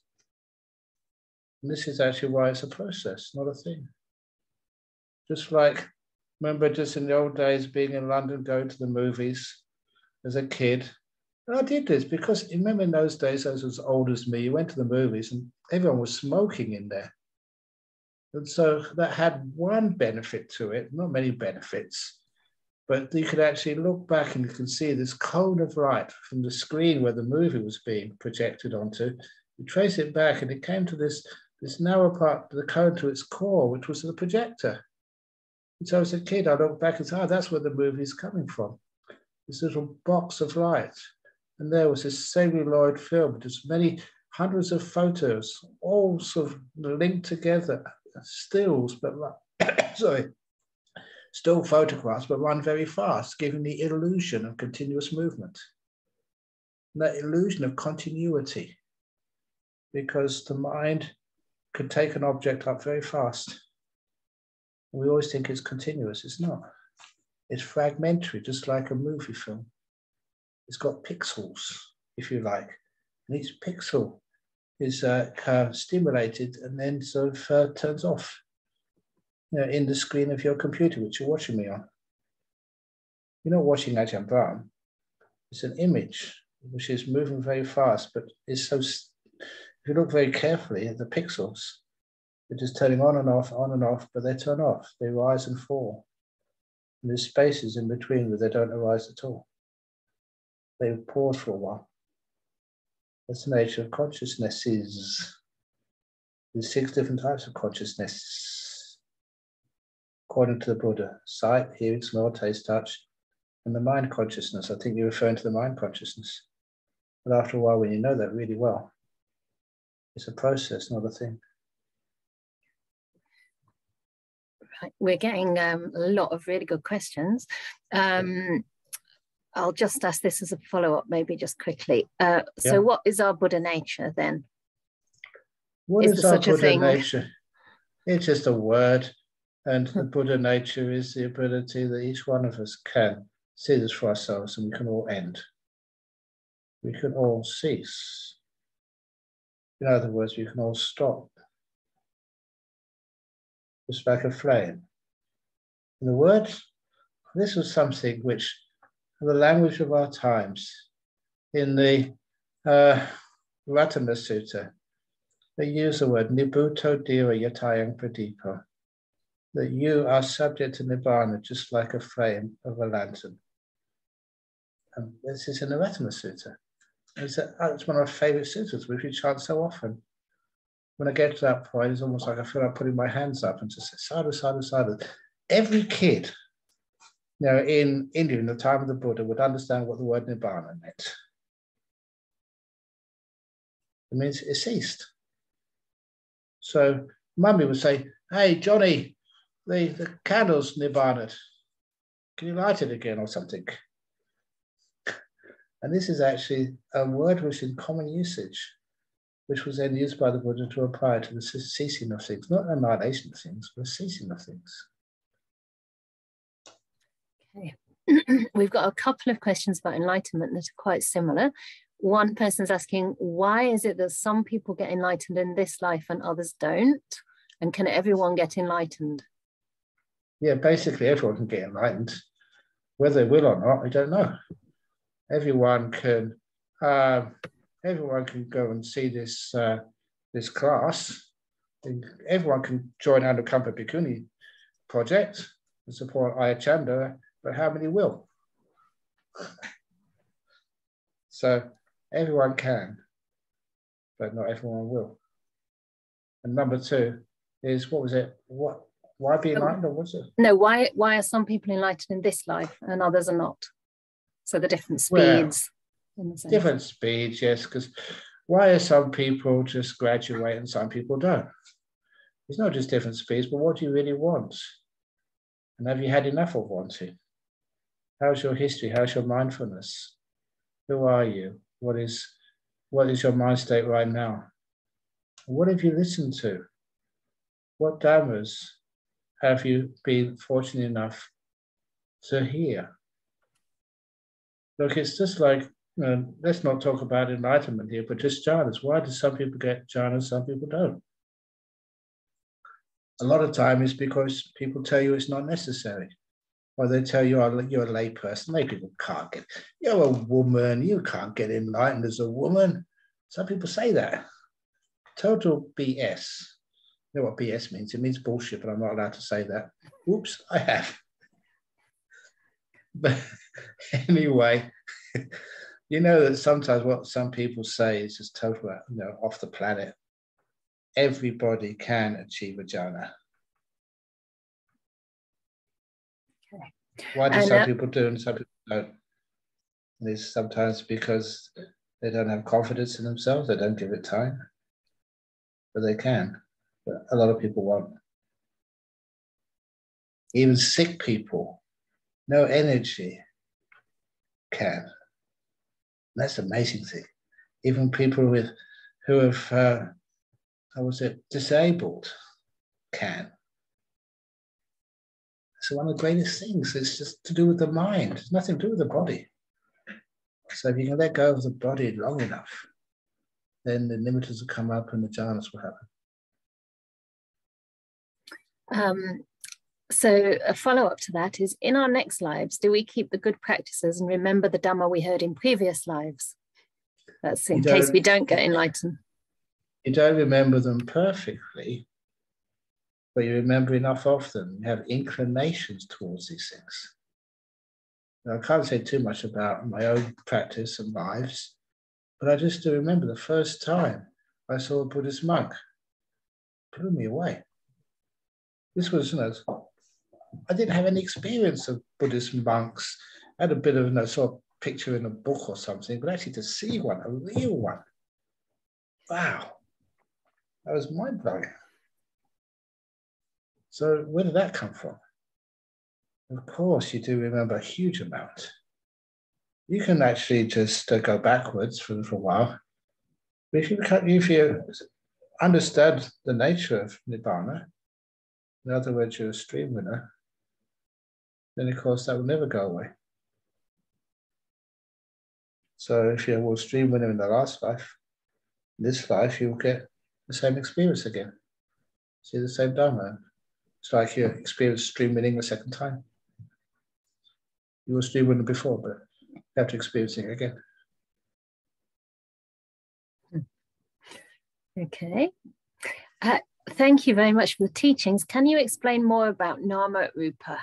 And this is actually why it's a process, not a thing. Just like, remember just in the old days being in London, going to the movies as a kid. And I did this because remember in those days, as as old as me, you went to the movies and everyone was smoking in there. And so that had one benefit to it, not many benefits, but you could actually look back and you can see this cone of light from the screen where the movie was being projected onto. You trace it back and it came to this this narrow part of the cone to its core, which was the projector. And so as a kid, I looked back and said, oh, that's where the movie is coming from. This little box of light. And there was this celluloid film, just many hundreds of photos, all sort of linked together stills, but sorry, still photographs, but run very fast, giving the illusion of continuous movement. And that illusion of continuity, because the mind could take an object up very fast. We always think it's continuous. It's not. It's fragmentary, just like a movie film. It's got pixels, if you like. And each pixel is uh, of stimulated and then sort of uh, turns off you know, in the screen of your computer, which you're watching me on. You're not watching Ajahn Brahm. It's an image which is moving very fast, but is so, if you look very carefully at the pixels, they're just turning on and off, on and off, but they turn off. They rise and fall. And there's spaces in between where they don't arise at all. They pause for a while. That's the nature of consciousnesses. There's six different types of consciousness. According to the Buddha, sight, hearing, smell, taste, touch, and the mind consciousness. I think you're referring to the mind consciousness. But after a while, when you know that really well, it's a process, not a thing. Right. We're getting um, a lot of really good questions. Um, I'll just ask this as a follow up, maybe just quickly. Uh, yeah. So, what is our Buddha nature then? What is, is our Buddha nature? It's just a word, and the Buddha nature is the ability that each one of us can see this for ourselves, and we can all end. We can all cease. In other words, we can all stop. Just like a flame. In the words, this was something which the language of our times. In the uh, Sutta, they use the word nibuto dhira yathayam Pradipa, that you are subject to Nibbana just like a flame of a lantern. And this is in the Ratana Sutta. It's, a, it's one of my favorite suttas, which we chant so often. When I get to that point, it's almost like I feel like putting my hands up and just say, sadhu, sadhu, sadhu. Every kid you know, in India in the time of the Buddha would understand what the word nibbana meant. It means it ceased. So mummy would say, hey, Johnny, the, the candle's nibbana. Can you light it again or something? And this is actually a word which in common usage, which was then used by the Buddha to apply to the ceasing of things, not annihilation of things, but ceasing of things. Okay. We've got a couple of questions about enlightenment that are quite similar. One person's asking, why is it that some people get enlightened in this life and others don't? And can everyone get enlightened? Yeah, basically everyone can get enlightened. Whether they will or not, I don't know. Everyone can uh, everyone can go and see this uh, this class. Everyone can join Anukampa Bhikkhuni project and support Ayya Candā but how many will? So everyone can, but not everyone will. And number two is what was it? What why be enlightened or was it? No, why why are some people enlightened in this life and others are not? So the different speeds. Well, different speeds, yes, because why are some people just graduate and some people don't? It's not just different speeds, but what do you really want? And have you had enough of wanting? How's your history? How's your mindfulness? Who are you? What is what is your mind state right now? What have you listened to? What dhammas have you been fortunate enough to hear? Look, it's just like uh, let's not talk about enlightenment here, but just jhanas. Why do some people get jhanas, some people don't? A lot of time is because people tell you it's not necessary or they tell you oh, you're a lay person. People can't get. You're a woman. You can't get enlightened as a woman. Some people say that. Total BS. You know what BS means? It means bullshit, but I'm not allowed to say that. Oops, I have. But anyway, you know that sometimes what some people say is just total, you know, off the planet. Everybody can achieve a jhana. Why do and, some uh, people do and some people don't? And it's sometimes because they don't have confidence in themselves, they don't give it time. But they can. But a lot of people won't. Even sick people, no energy can. That's amazing thing. Even people with who have, uh, how was it, disabled can. So one of the greatest things is just to do with the mind. It's nothing to do with the body. So if you can let go of the body long enough, then the nimittas will come up and the jhanas will happen. Um, so a follow-up to that is in our next lives, do we keep the good practices and remember the Dhamma we heard in previous lives? That's in case we don't get enlightened. You don't remember them perfectly, but you remember enough of them. You have inclinations towards these things. Now, I can't say too much about my own practice and lives, but I just do remember the first time I saw a Buddhist monk blew me away. This was, you know, I didn't have any experience of Buddhist monks. I had a bit of, know, sort of picture in a book or something, but actually to see one, a real one, wow, that was mind blowing. So where did that come from? Of course, you do remember a huge amount. You can actually just uh, go backwards for, a while. But if you, if you understand the nature of Nibbana, in other words, you're a stream winner, then of course that will never go away. So if you're a stream winner in the last life, this life, you'll get the same experience again. See the same Dharma. It's like you experienced stream winning the second time. You were stream winner before, but you have to experience it again. Okay. Uh, thank you very much for the teachings. Can you explain more about Nama Rupa?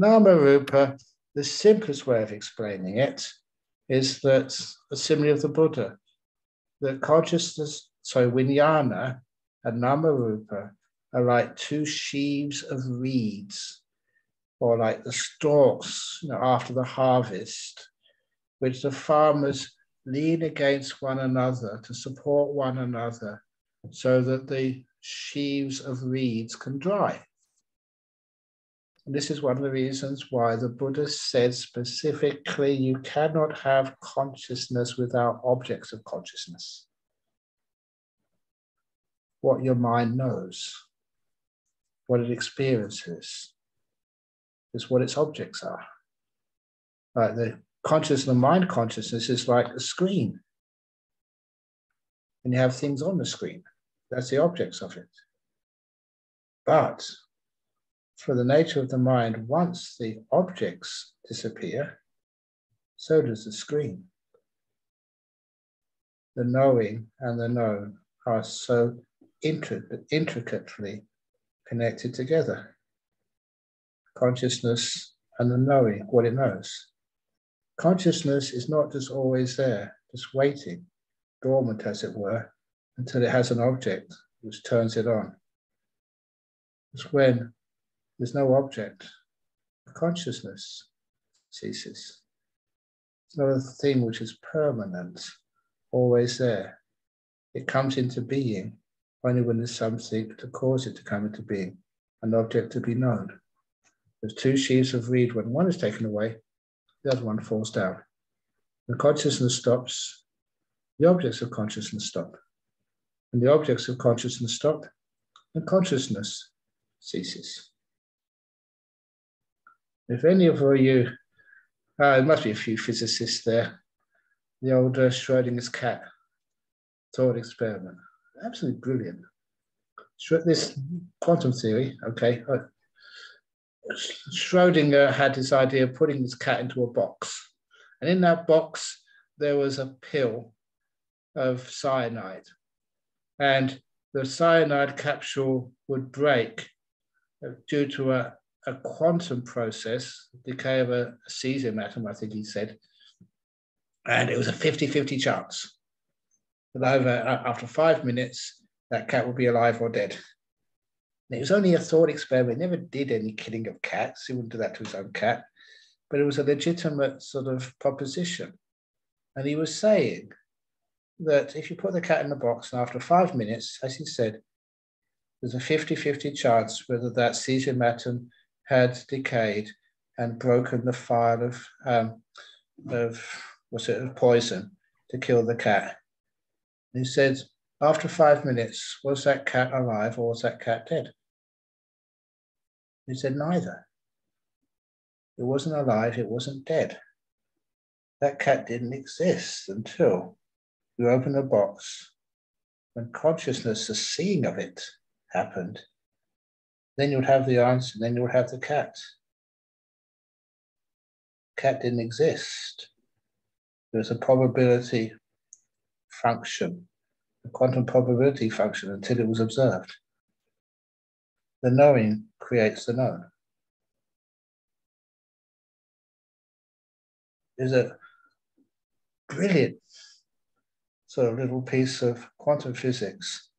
Nama Rupa, the simplest way of explaining it is that a simile of the Buddha, that consciousness, so vijnana and Nama Rupa are like two sheaves of reeds, or like the stalks you know, after the harvest, which the farmers lean against one another to support one another so that the sheaves of reeds can dry. This is one of the reasons why the Buddha said specifically you cannot have consciousness without objects of consciousness. What your mind knows, what it experiences, is what its objects are. Like the conscious the mind consciousness is like a screen. And you have things on the screen. That's the objects of it. But for the nature of the mind, once the objects disappear, so does the screen. The knowing and the known are so intricately connected together. Consciousness and the knowing, what it knows. Consciousness is not just always there, just waiting, dormant as it were, until it has an object which turns it on. It's when there's no object. Consciousness ceases. It's not a thing which is permanent, always there. It comes into being only when there's something to cause it to come into being, an object to be known. There's two sheaves of reed. When one is taken away, the other one falls down. When consciousness stops, the objects of consciousness stop. When the objects of consciousness stop, then consciousness ceases. If any of you, uh, there must be a few physicists there, the old uh, Schrodinger's cat thought experiment, absolutely brilliant. This quantum theory, okay, uh, Schrodinger had this idea of putting this cat into a box. And in that box, there was a pill of cyanide. And the cyanide capsule would break due to a a quantum process, decay of a cesium atom, I think he said, and it was a 50-50 chance that over uh, after five minutes, that cat would be alive or dead. And it was only a thought experiment. He never did any killing of cats. He wouldn't do that to his own cat, but it was a legitimate sort of proposition. And he was saying that if you put the cat in the box and after five minutes, as he said, there's a 50-50 chance whether that cesium atom had decayed and broken the file of, um, of what's it, of poison to kill the cat. And he said, after five minutes, was that cat alive or was that cat dead? He said, neither. It wasn't alive, it wasn't dead. That cat didn't exist until you open the box. When consciousness, the seeing of it, happened, then you'd have the answer, then you would have the cat. Cat didn't exist. There was a probability function, a quantum probability function until it was observed. The knowing creates the known. Is a brilliant sort of little piece of quantum physics,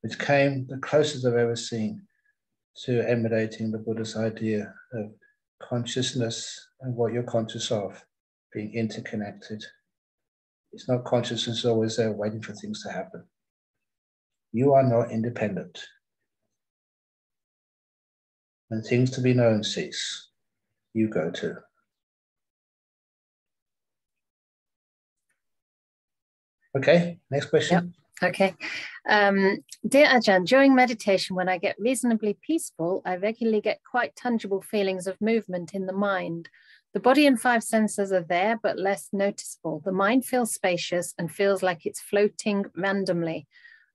which came the closest I've ever seen to emulating the Buddha's idea of consciousness and what you're conscious of being interconnected. It's not consciousness always there waiting for things to happen. You are not independent. When things to be known cease, you go to. Okay, next question. Yep. Okay. Um, dear Ajahn, during meditation, when I get reasonably peaceful, I regularly get quite tangible feelings of movement in the mind. The body and five senses are there, but less noticeable. The mind feels spacious and feels like it's floating randomly.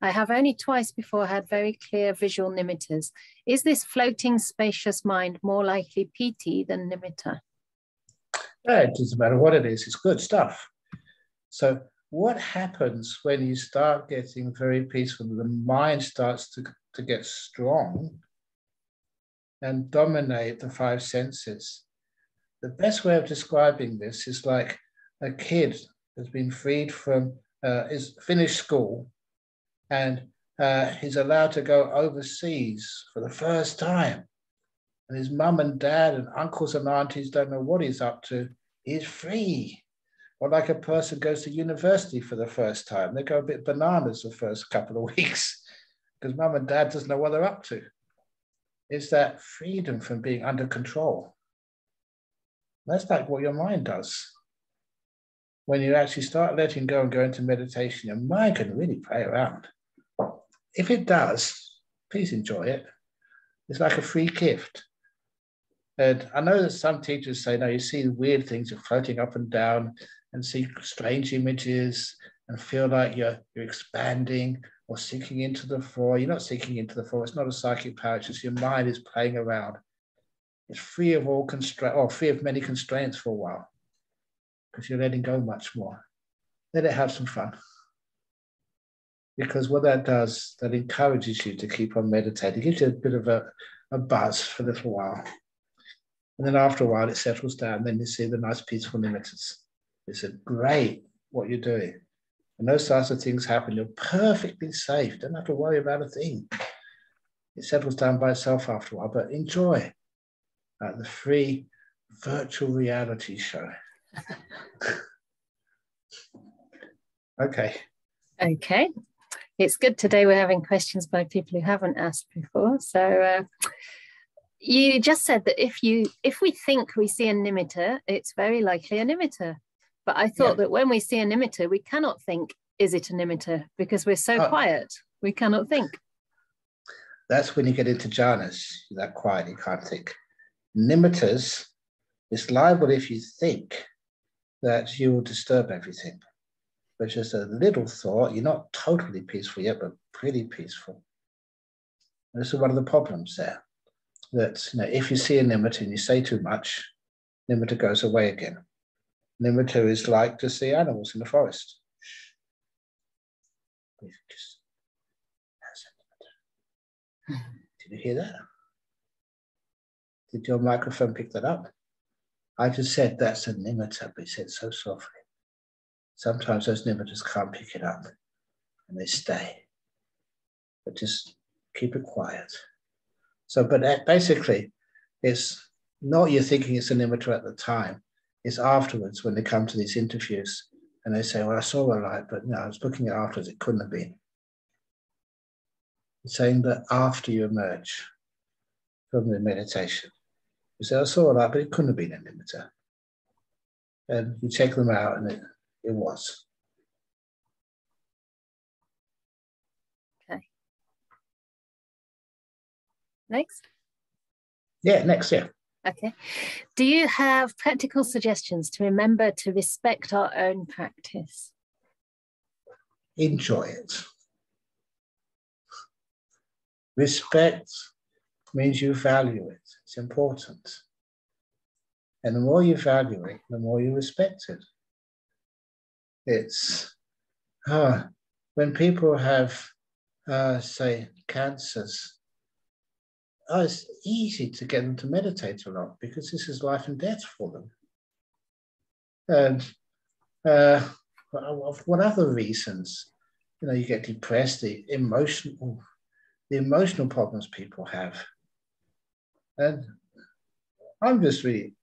I have only twice before had very clear visual nimittas. Is this floating, spacious mind more likely piti than nimitta? Yeah, it doesn't matter what it is, it's good stuff. So what happens when you start getting very peaceful? The mind starts to, to get strong and dominate the five senses. The best way of describing this is like a kid has been freed from, uh, is finished school and uh, he's allowed to go overseas for the first time. And his mum and dad and uncles and aunties don't know what he's up to. He's free or like a person goes to university for the first time, they go a bit bananas the first couple of weeks because mum and dad doesn't know what they're up to. It's that freedom from being under control. That's like what your mind does. When you actually start letting go and go into meditation, your mind can really play around. If it does, please enjoy it. It's like a free gift. And I know that some teachers say, no, you see weird things are floating up and down and see strange images and feel like you're, you're expanding or sinking into the floor. You're not sinking into the floor. It's not a psychic power. It's just your mind is playing around. It's free of all constraint or free of many constraints for a while because you're letting go much more. Let it have some fun. Because what that does, that encourages you to keep on meditating, it gives you a bit of a, a buzz for a little while. And then after a while, it settles down. Then you see the nice peaceful nimittas. It's a great what you're doing. And those sorts of things happen. You're perfectly safe. Don't have to worry about a thing. It settles down by itself after a while, but enjoy uh, the free virtual reality show. okay. Okay. It's good today we're having questions by people who haven't asked before. So uh, you just said that if you if we think we see a nimitta, it's very likely a nimitta. But I thought yeah. that when we see a nimitta, we cannot think, is it a nimitta? Because we're so oh. quiet, we cannot think. That's when you get into jhanas, that quiet, you can't think. Nimittas is liable if you think that you will disturb everything. But just a little thought, you're not totally peaceful yet, but pretty peaceful. And this is one of the problems there. That you know, if you see a nimitta and you say too much, nimitta goes away again. Nimitta is like to see animals in the forest. Did you hear that? Did your microphone pick that up? I just said that's a nimitta, but he said so softly. Sometimes those nimittas can't pick it up and they stay. But just keep it quiet. So, but basically, it's not you thinking it's a nimitta at the time is afterwards when they come to these interviews and they say, Well, I saw a light, but no, I was looking at afterwards, it couldn't have been. It's saying that after you emerge from the meditation, you say, I saw a light, but it couldn't have been a nimitta. And you check them out, and it, it was. Okay. Next. Yeah, next, yeah. Okay. Do you have practical suggestions to remember to respect our own practice? Enjoy it. Respect means you value it. It's important. And the more you value it, the more you respect it. It's uh, when people have, uh, say, cancers, oh, it's easy to get them to meditate a lot because this is life and death for them. And uh, what other reasons? You know, you get depressed, the emotional, the emotional problems people have. And I'm just really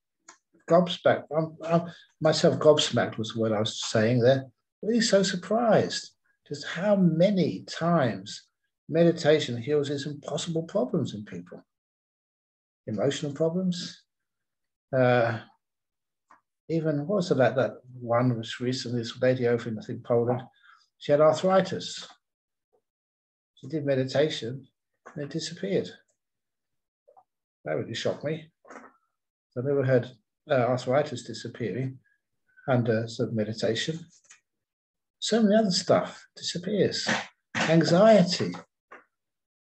gobsmacked. I'm, I'm, myself, gobsmacked was what I was saying there. Really so surprised just how many times meditation heals these impossible problems in people. Emotional problems. Uh, even what was it that that one was recently this lady over in I think Poland. She had arthritis. She did meditation and it disappeared. That really shocked me. I never heard uh, arthritis disappearing under some meditation. So many other stuff disappears. Anxiety.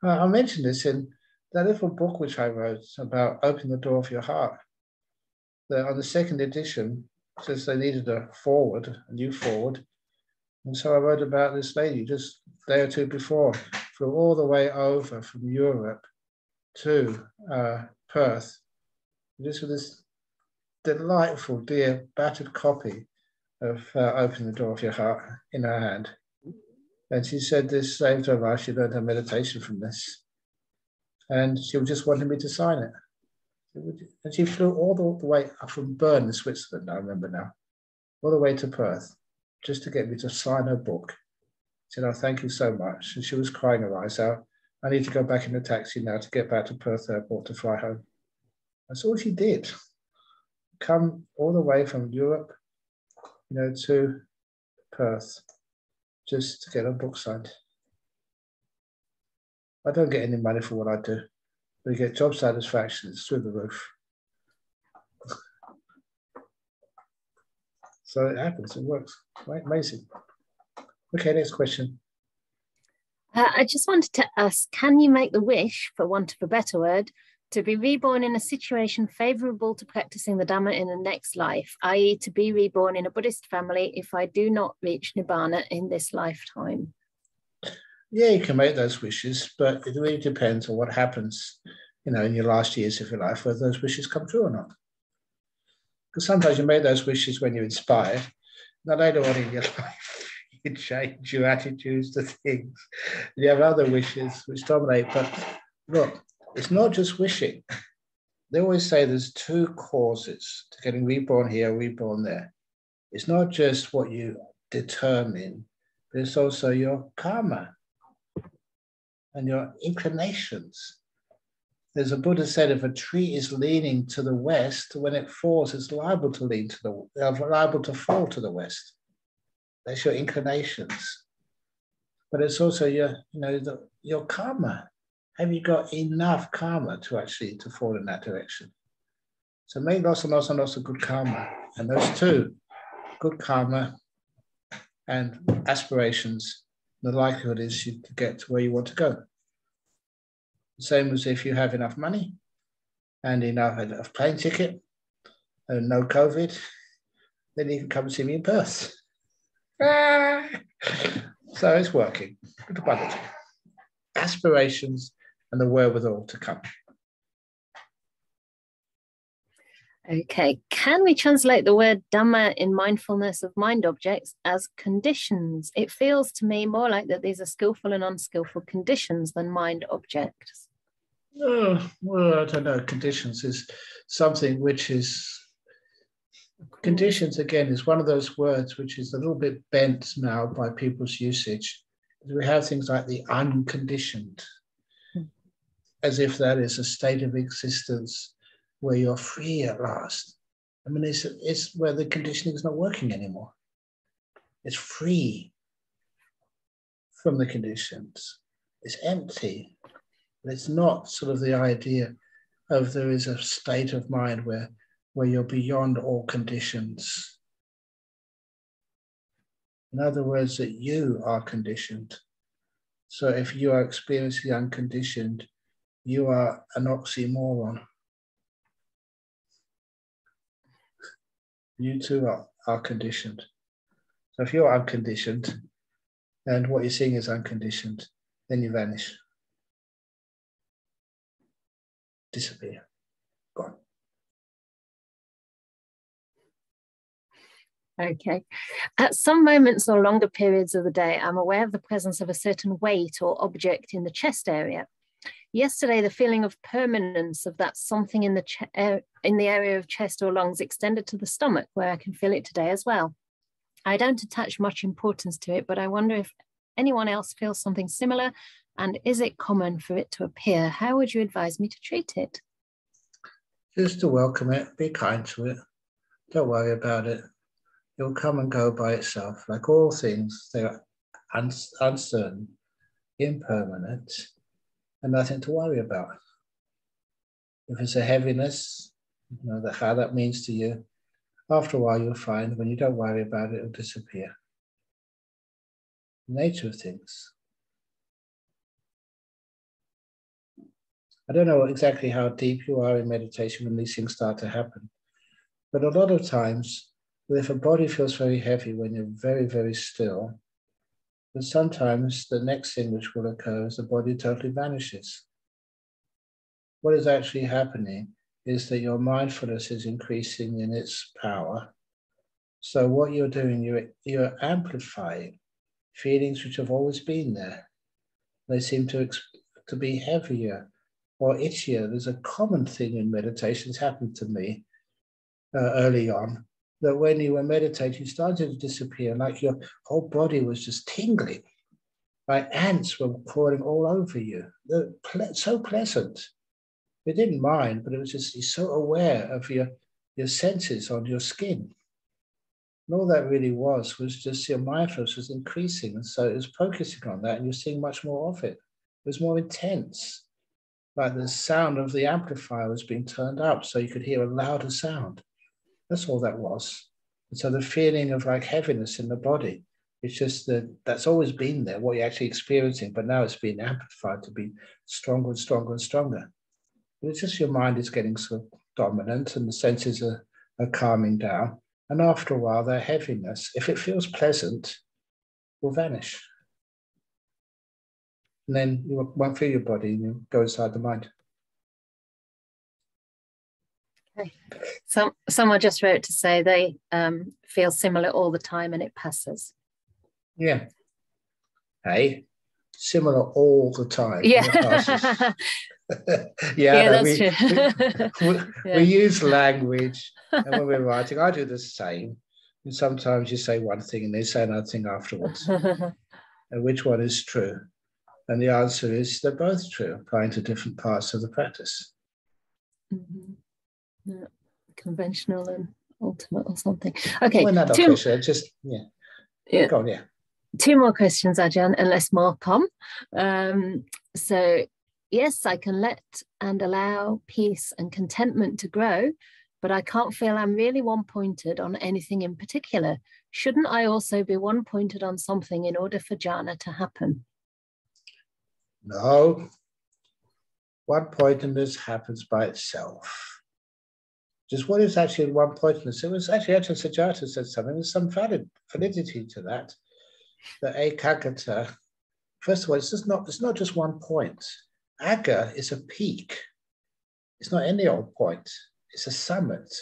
Uh, I mentioned this in that little book which I wrote about opening the door of your heart. The, on the second edition, says they needed a forward, a new forward. And so I wrote about this lady just a day or two before, flew all the way over from Europe to uh, Perth. This was this delightful, dear, battered copy of uh, Open the Door of Your Heart in her hand. And she said this saved her life. She learned her meditation from this. And she just wanted me to sign it. And she flew all the, way up from Bern in Switzerland, I remember now, all the way to Perth, just to get me to sign her book. She said, Oh, thank you so much. And she was crying her eyes out. I need to go back in the taxi now to get back to Perth Airport to fly home. That's all she did. Come all the way from Europe, you know, to Perth, just to get a book signed. I don't get any money for what I do. But We get job satisfaction, it's through the roof. So it happens, it works. Amazing. Okay, next question. Uh, I just wanted to ask can you make the wish, for want of a better word, to be reborn in a situation favorable to practicing the Dhamma in the next life, i.e., to be reborn in a Buddhist family if I do not reach Nibbana in this lifetime? Yeah, you can make those wishes, but it really depends on what happens, you know, in your last years of your life, whether those wishes come true or not. Because sometimes you make those wishes when you're inspired, not later on in your life you change your attitudes to things. You have other wishes which dominate. But look, it's not just wishing. They always say there's two causes to getting reborn here, reborn there. It's not just what you determine, but it's also your karma and your inclinations. There's a Buddha said if a tree is leaning to the west, when it falls, it's liable to lean to the uh, liable to fall to the west. That's your inclinations. But it's also your, you know, the, your karma. Have you got enough karma to actually to fall in that direction? So make lots and lots and lots of good karma. And those two, good karma and aspirations, the likelihood is you to get to where you want to go. Same as if you have enough money and enough of plane ticket and no COVID, then you can come and see me in Perth. Ah. so it's working. Good quality. Aspirations and the wherewithal to come. Okay, can we translate the word Dhamma in mindfulness of mind objects as conditions? It feels to me more like that these are skillful and unskillful conditions than mind objects. Oh, well, I don't know. Conditions is something which is Conditions, again, is one of those words which is a little bit bent now by people's usage. We have things like the unconditioned. As if that is a state of existence where you're free at last. I mean, it's, it's where the conditioning is not working anymore. It's free from the conditions. It's empty. But It's not sort of the idea of there is a state of mind where, where you're beyond all conditions. In other words, that you are conditioned. So if you are experiencing unconditioned, you are an oxymoron. You too are, are conditioned. So if you're unconditioned and what you're seeing is unconditioned, then you vanish, disappear, gone. Okay. At some moments or longer periods of the day, I'm aware of the presence of a certain weight or object in the chest area. Yesterday, the feeling of permanence of that something in the uh, in the area of chest or lungs extended to the stomach, where I can feel it today as well. I don't attach much importance to it, but I wonder if anyone else feels something similar, and is it common for it to appear? How would you advise me to treat it? Just to welcome it, be kind to it. Don't worry about it. It'll come and go by itself. Like all things, they're uncertain, impermanent and nothing to worry about. If it's a heaviness, you know that how that means to you, after a while you'll find when you don't worry about it, it'll disappear. Nature of things. I don't know exactly how deep you are in meditation when these things start to happen, but a lot of times, if a body feels very heavy when you're very, very still, but sometimes the next thing which will occur is the body totally vanishes. What is actually happening is that your mindfulness is increasing in its power. So what you're doing, you're, you're amplifying feelings which have always been there. They seem to, to be heavier or itchier. There's a common thing in meditation. It's happened to me uh, early on that when you were meditating, you started to disappear, like your whole body was just tingling. Like ants were crawling all over you. Ple- so pleasant. You didn't mind, but it was just you're so aware of your, your senses on your skin. And all that really was was just your mindfulness was increasing. And so it was focusing on that, and you're seeing much more of it. It was more intense. Like the sound of the amplifier was being turned up so you could hear a louder sound. That's all that was. And so the feeling of like heaviness in the body, it's just that that's always been there, what you're actually experiencing, but now it's being amplified to be stronger and stronger and stronger. But it's just your mind is getting sort of dominant and the senses are, are calming down. And after a while, their heaviness, if it feels pleasant, will vanish. And then you won't feel your body and you go inside the mind. Some someone just wrote to say they um, feel similar all the time and it passes. Yeah. Hey, similar all the time. Yeah. yeah, yeah that's we, true. we, yeah. we, use language, and when we're writing, I do the same. And sometimes you say one thing and they say another thing afterwards. and which one is true? And the answer is they're both true, applying to different parts of the practice. Mm-hmm conventional and ultimate or something. Okay. Well, not two, just yeah. Yeah. Go on, yeah. Two more questions, Ajahn, unless more come. Um, so yes, I can let and allow peace and contentment to grow, but I can't feel I'm really one pointed on anything in particular. Shouldn't I also be one pointed on something in order for jhana to happen? No. One pointedness happens by itself just what is actually one pointedness. It was actually Ajahn Sujato said something. There's some valid validity to that. The ekaggata, first of all, it's just not it's not just one point. Agga is a peak. It's not any old point. It's a summit.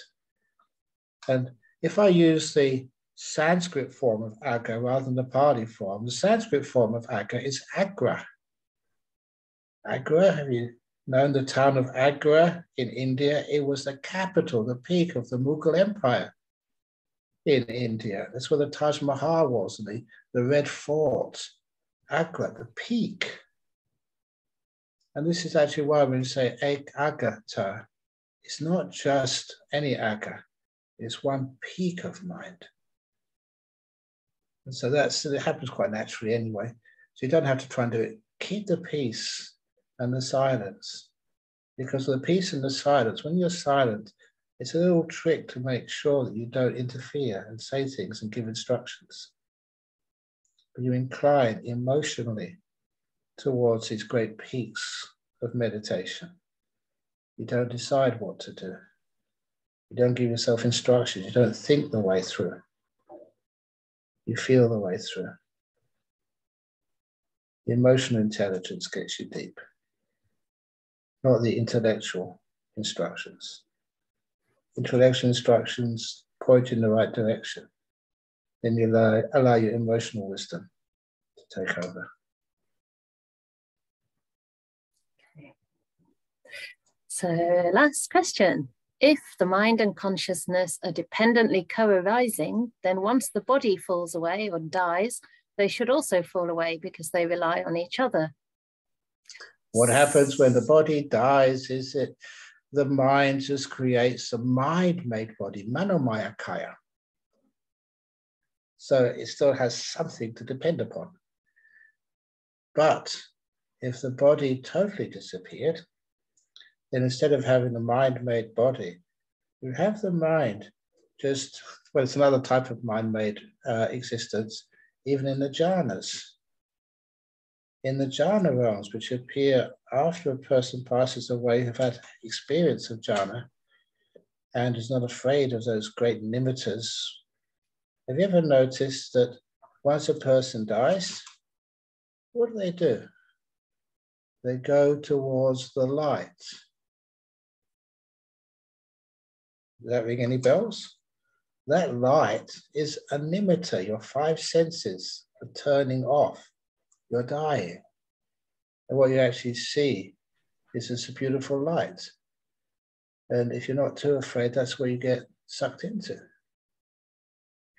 And if I use the Sanskrit form of Agga rather than the Pali form, the Sanskrit form of Agga is Agra. Agra, have you now in the town of Agra in India, it was the capital, the peak of the Mughal Empire in India. That's where the Taj Mahal was, the, the Red Fort, Agra, the peak. And this is actually why when you say ekaggata, it's not just any agga, it's one peak of mind. And so that's it happens quite naturally anyway. So you don't have to try and do it. Keep the peace and the silence. Because the peace and the silence, when you're silent, it's a little trick to make sure that you don't interfere and say things and give instructions. But you incline emotionally towards these great peaks of meditation. You don't decide what to do. You don't give yourself instructions. You don't think the way through. You feel the way through. The emotional intelligence gets you deep, not the intellectual instructions. Intellectual instructions point in the right direction. Then you allow, allow your emotional wisdom to take over. So, last question. If the mind and consciousness are dependently co arising, then once the body falls away or dies, they should also fall away because they rely on each other. What happens when the body dies is that the mind just creates a mind made body, manomaya kaya. So it still has something to depend upon. But if the body totally disappeared, then instead of having the mind made body, you have the mind just, well, it's another type of mind made uh, existence, even in the jhanas. In the jhana realms, which appear after a person passes away, who've had experience of jhana and is not afraid of those great nimittas. Have you ever noticed that once a person dies, what do they do? They go towards the light Does that ring any bells? That light is a nimitta. Your five senses are turning off. You're dying. And what you actually see is this beautiful light. And if you're not too afraid, that's where you get sucked into. If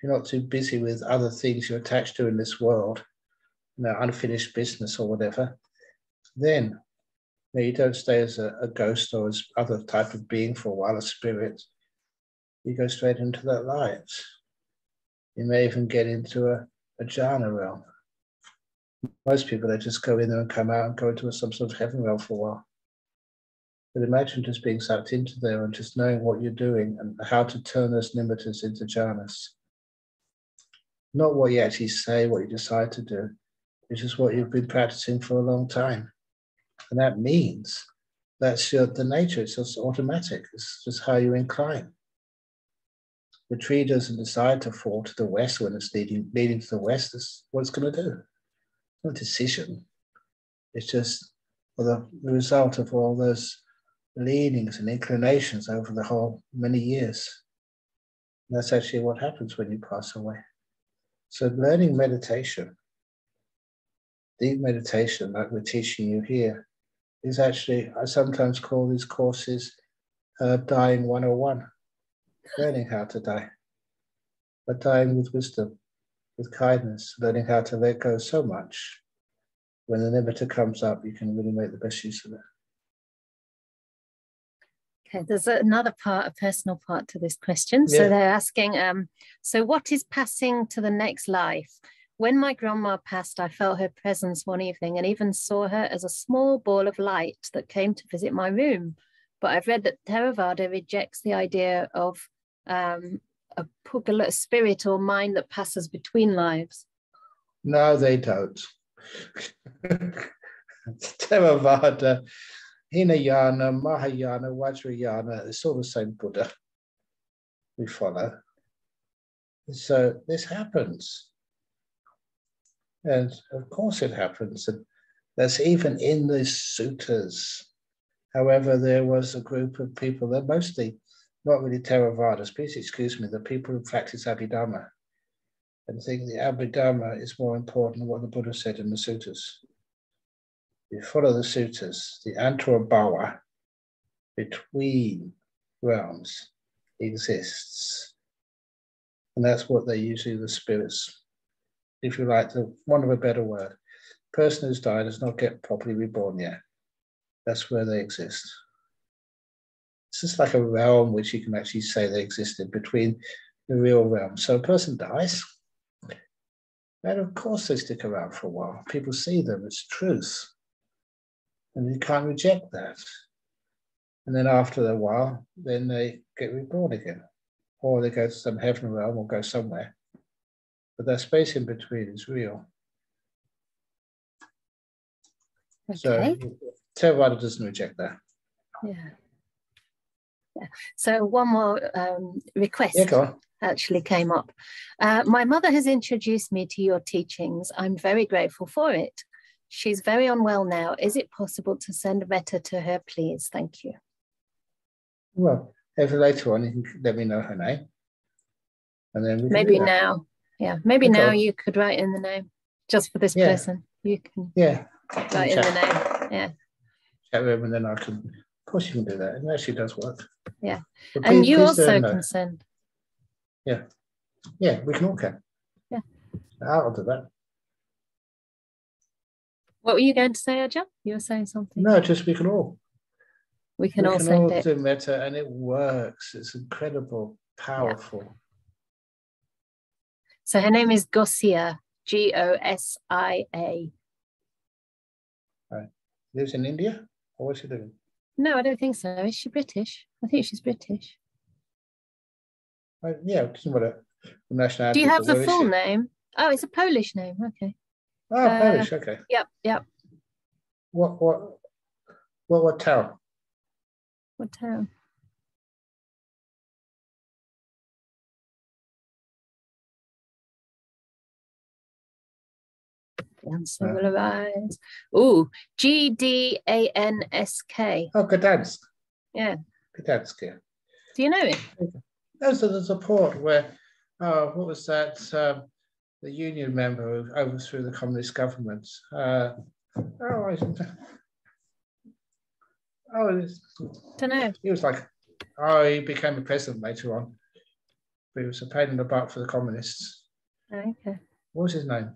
you're not too busy with other things you're attached to in this world, you know, unfinished business or whatever, then you, know, you don't stay as a, a, ghost or as other type of being for a while, a spirit you go straight into that light. You may even get into a, a jhana realm. Most people, they just go in there and come out and go into some sort of heaven realm for a while. But imagine just being sucked into there and just knowing what you're doing and how to turn those nimittas into jhanas. Not what you actually say, what you decide to do. It's just what you've been practicing for a long time. And that means that's your, the nature, it's just automatic. It's just how you incline the tree doesn't decide to fall to the west when it's leading, leading to the west, it's what it's going to do. A decision. It's just the, the result of all those leanings and inclinations over the whole many years. And that's actually what happens when you pass away. So learning meditation, deep meditation, like we're teaching you here, is actually, I sometimes call these courses uh, Dying 101 learning how to die, but dying with wisdom, with kindness, learning how to let go so much. When the nimitta comes up, you can really make the best use of it. Okay, there's another part, a personal part to this question. Yeah. So they're asking, um, so what is passing to the next life? When my grandma passed, I felt her presence one evening and even saw her as a small ball of light that came to visit my room. But I've read that Theravada rejects the idea of um, a puggala spirit or mind that passes between lives? No, they don't. Theravada, Hinayana, Mahayana, Vajrayana, it's all the same Buddha we follow. So this happens. And of course it happens. And that's even in the suttas. However, there was a group of people that mostly not really Theravadas, please excuse me, the people who practice Abhidhamma and think the Abhidhamma is more important than what the Buddha said in the suttas. You follow the suttas, the Antarabhava between realms exists. And that's what they usually, the spirits, if you like, the one of a better word, person who's died has not get properly reborn yet. that's where they exist. It's just like a realm which you can actually say they existed between the real realm. So a person dies, and of course they stick around for a while. People see them, it's truth. And you can't reject that. And then after a while, then they get reborn again. Or they go to some heaven realm or go somewhere. But that space in between is real. Okay. So Theravada doesn't reject that. Yeah. So one more um, request Yeah, actually came up. Uh, my mother has introduced me to your teachings. I'm very grateful for it. She's very unwell now. Is it possible to send a letter to her, please? Thank you. Well, if later on you can let me know her name. And then Maybe now. Yeah, maybe Okay. now you could write in the name just for this Yeah. person. You can Yeah. write in the name. Yeah. Chat with and then I can course you can do that. It actually does work. Yeah. But And please- you please also can send. Yeah, Yeah, we can all can. Yeah. I'll do that. What were you going to say, Ajahn? You were saying something. No, just we can all. we can we all can send all it. do metta and it works. It's incredible, powerful. So her name is Gosia, G O S I A. Lives in India? Or where's she living? No, I don't think so. Is she British? I think she's British. Uh, yeah, doesn't nationality. Do you have the full she? name? Oh, it's a Polish name. Okay. Oh, Uh, Polish, okay. Yep, yep. What what what what town? What town? Uh. will arise. Oh, G D A N S K. Oh, Gdansk. Yeah. Gdansk, yeah. Do you know it? Those are the support where, oh, what was that? Um, the union member who overthrew the communist government. Uh, oh, I, oh, it's- Don't know. he was like, oh, he became a president later on. But he was a pain in the butt for the communists. Okay. What was his name?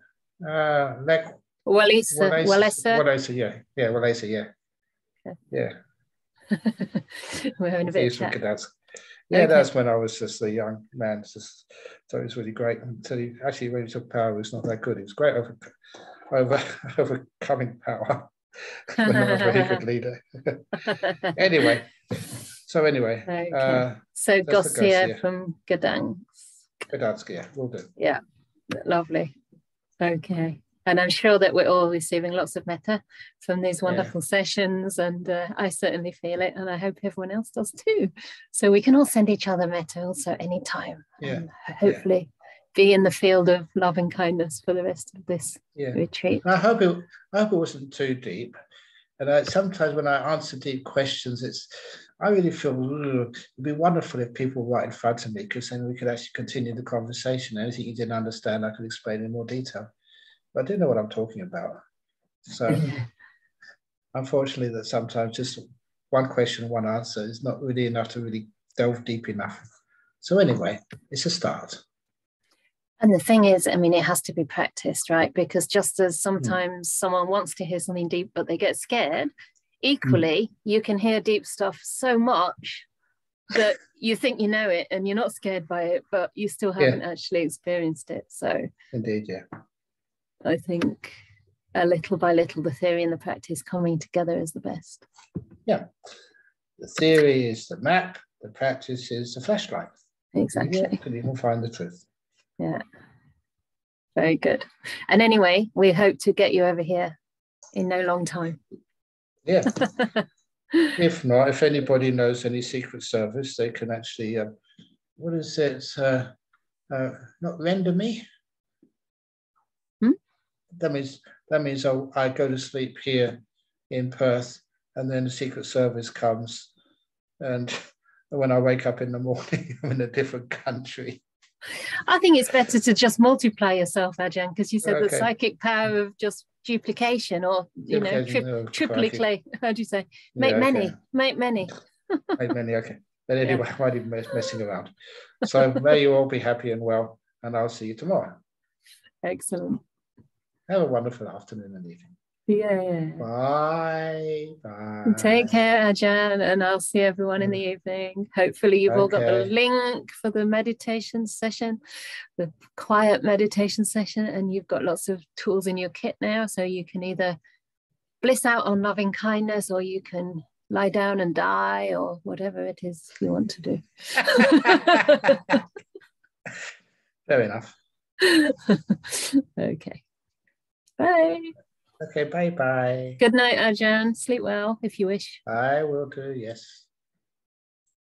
Uh, Lech Walesa. Walesa. Walesa. Walesa, yeah. Yeah, Walesa, yeah. Okay. Yeah. We're having a bit of chat. Yeah, Okay. that's when I was just a young man. Just thought it was really great until he actually, when he took power, it was not that good. He was great over, over overcoming power, but not a very good leader. anyway, so anyway, Okay. uh, so Gosia Gosia. from Gdansk. Gdansk, yeah, we'll do. Yeah, lovely. Okay. And I'm sure that we're all receiving lots of metta from these wonderful sessions. And uh, I certainly feel it. And I hope everyone else does too. So we can all send each other metta also anytime. Yeah. And hopefully be in the field of love and kindness for the rest of this Yeah. retreat. I hope it. I hope it wasn't too deep. And I, sometimes when I answer deep questions, it's I really feel it'd be wonderful if people were right in front of me because then we could actually continue the conversation. Anything you didn't understand, I could explain in more detail. But I do know what I'm talking about. So unfortunately, that sometimes just one question, one answer is not really enough to really delve deep enough. So anyway, it's a start. And the thing is, I mean, it has to be practiced, right? Because just Hmm. as sometimes someone wants to hear something deep, but they get scared, Hmm. equally, you can hear deep stuff so much that you think you know it and you're not scared by it, but you still haven't actually experienced it. So Indeed, yeah. I think a little by little, the theory and the practice coming together is the best. Yeah. The theory is the map, the practice is the flashlight. Exactly. You can even find the truth. Yeah. Very good. And anyway, we hope to get you over here in no long time. Yeah. if not, if anybody knows any secret service, they can actually, uh, what is it? Uh, uh, not render me. Hmm? That means that means I, I go to sleep here in Perth, and then the secret service comes, and when I wake up in the morning, I'm in a different country. I think it's better to just multiply yourself, Ajahn, because you said the psychic power of just duplication or, you know, tri- oh, triply clay. How do you say? Make Yeah, many, okay. make many. Make many, okay. But anyway, I might even mess, messing around. So may you all be happy and well, and I'll see you tomorrow. Excellent. Have a wonderful afternoon and evening. Yeah. Bye. Bye. Take care, Ajahn, and I'll see everyone in the evening. Hopefully, you've all got the link for the meditation session, the quiet meditation session, and you've got lots of tools in your kit now. So you can either bliss out on loving kindness or you can lie down and die or whatever it is you want to do. Fair enough. okay. Bye. Okay, bye bye. Good night, Ajahn. Sleep well if you wish. I will do, yes.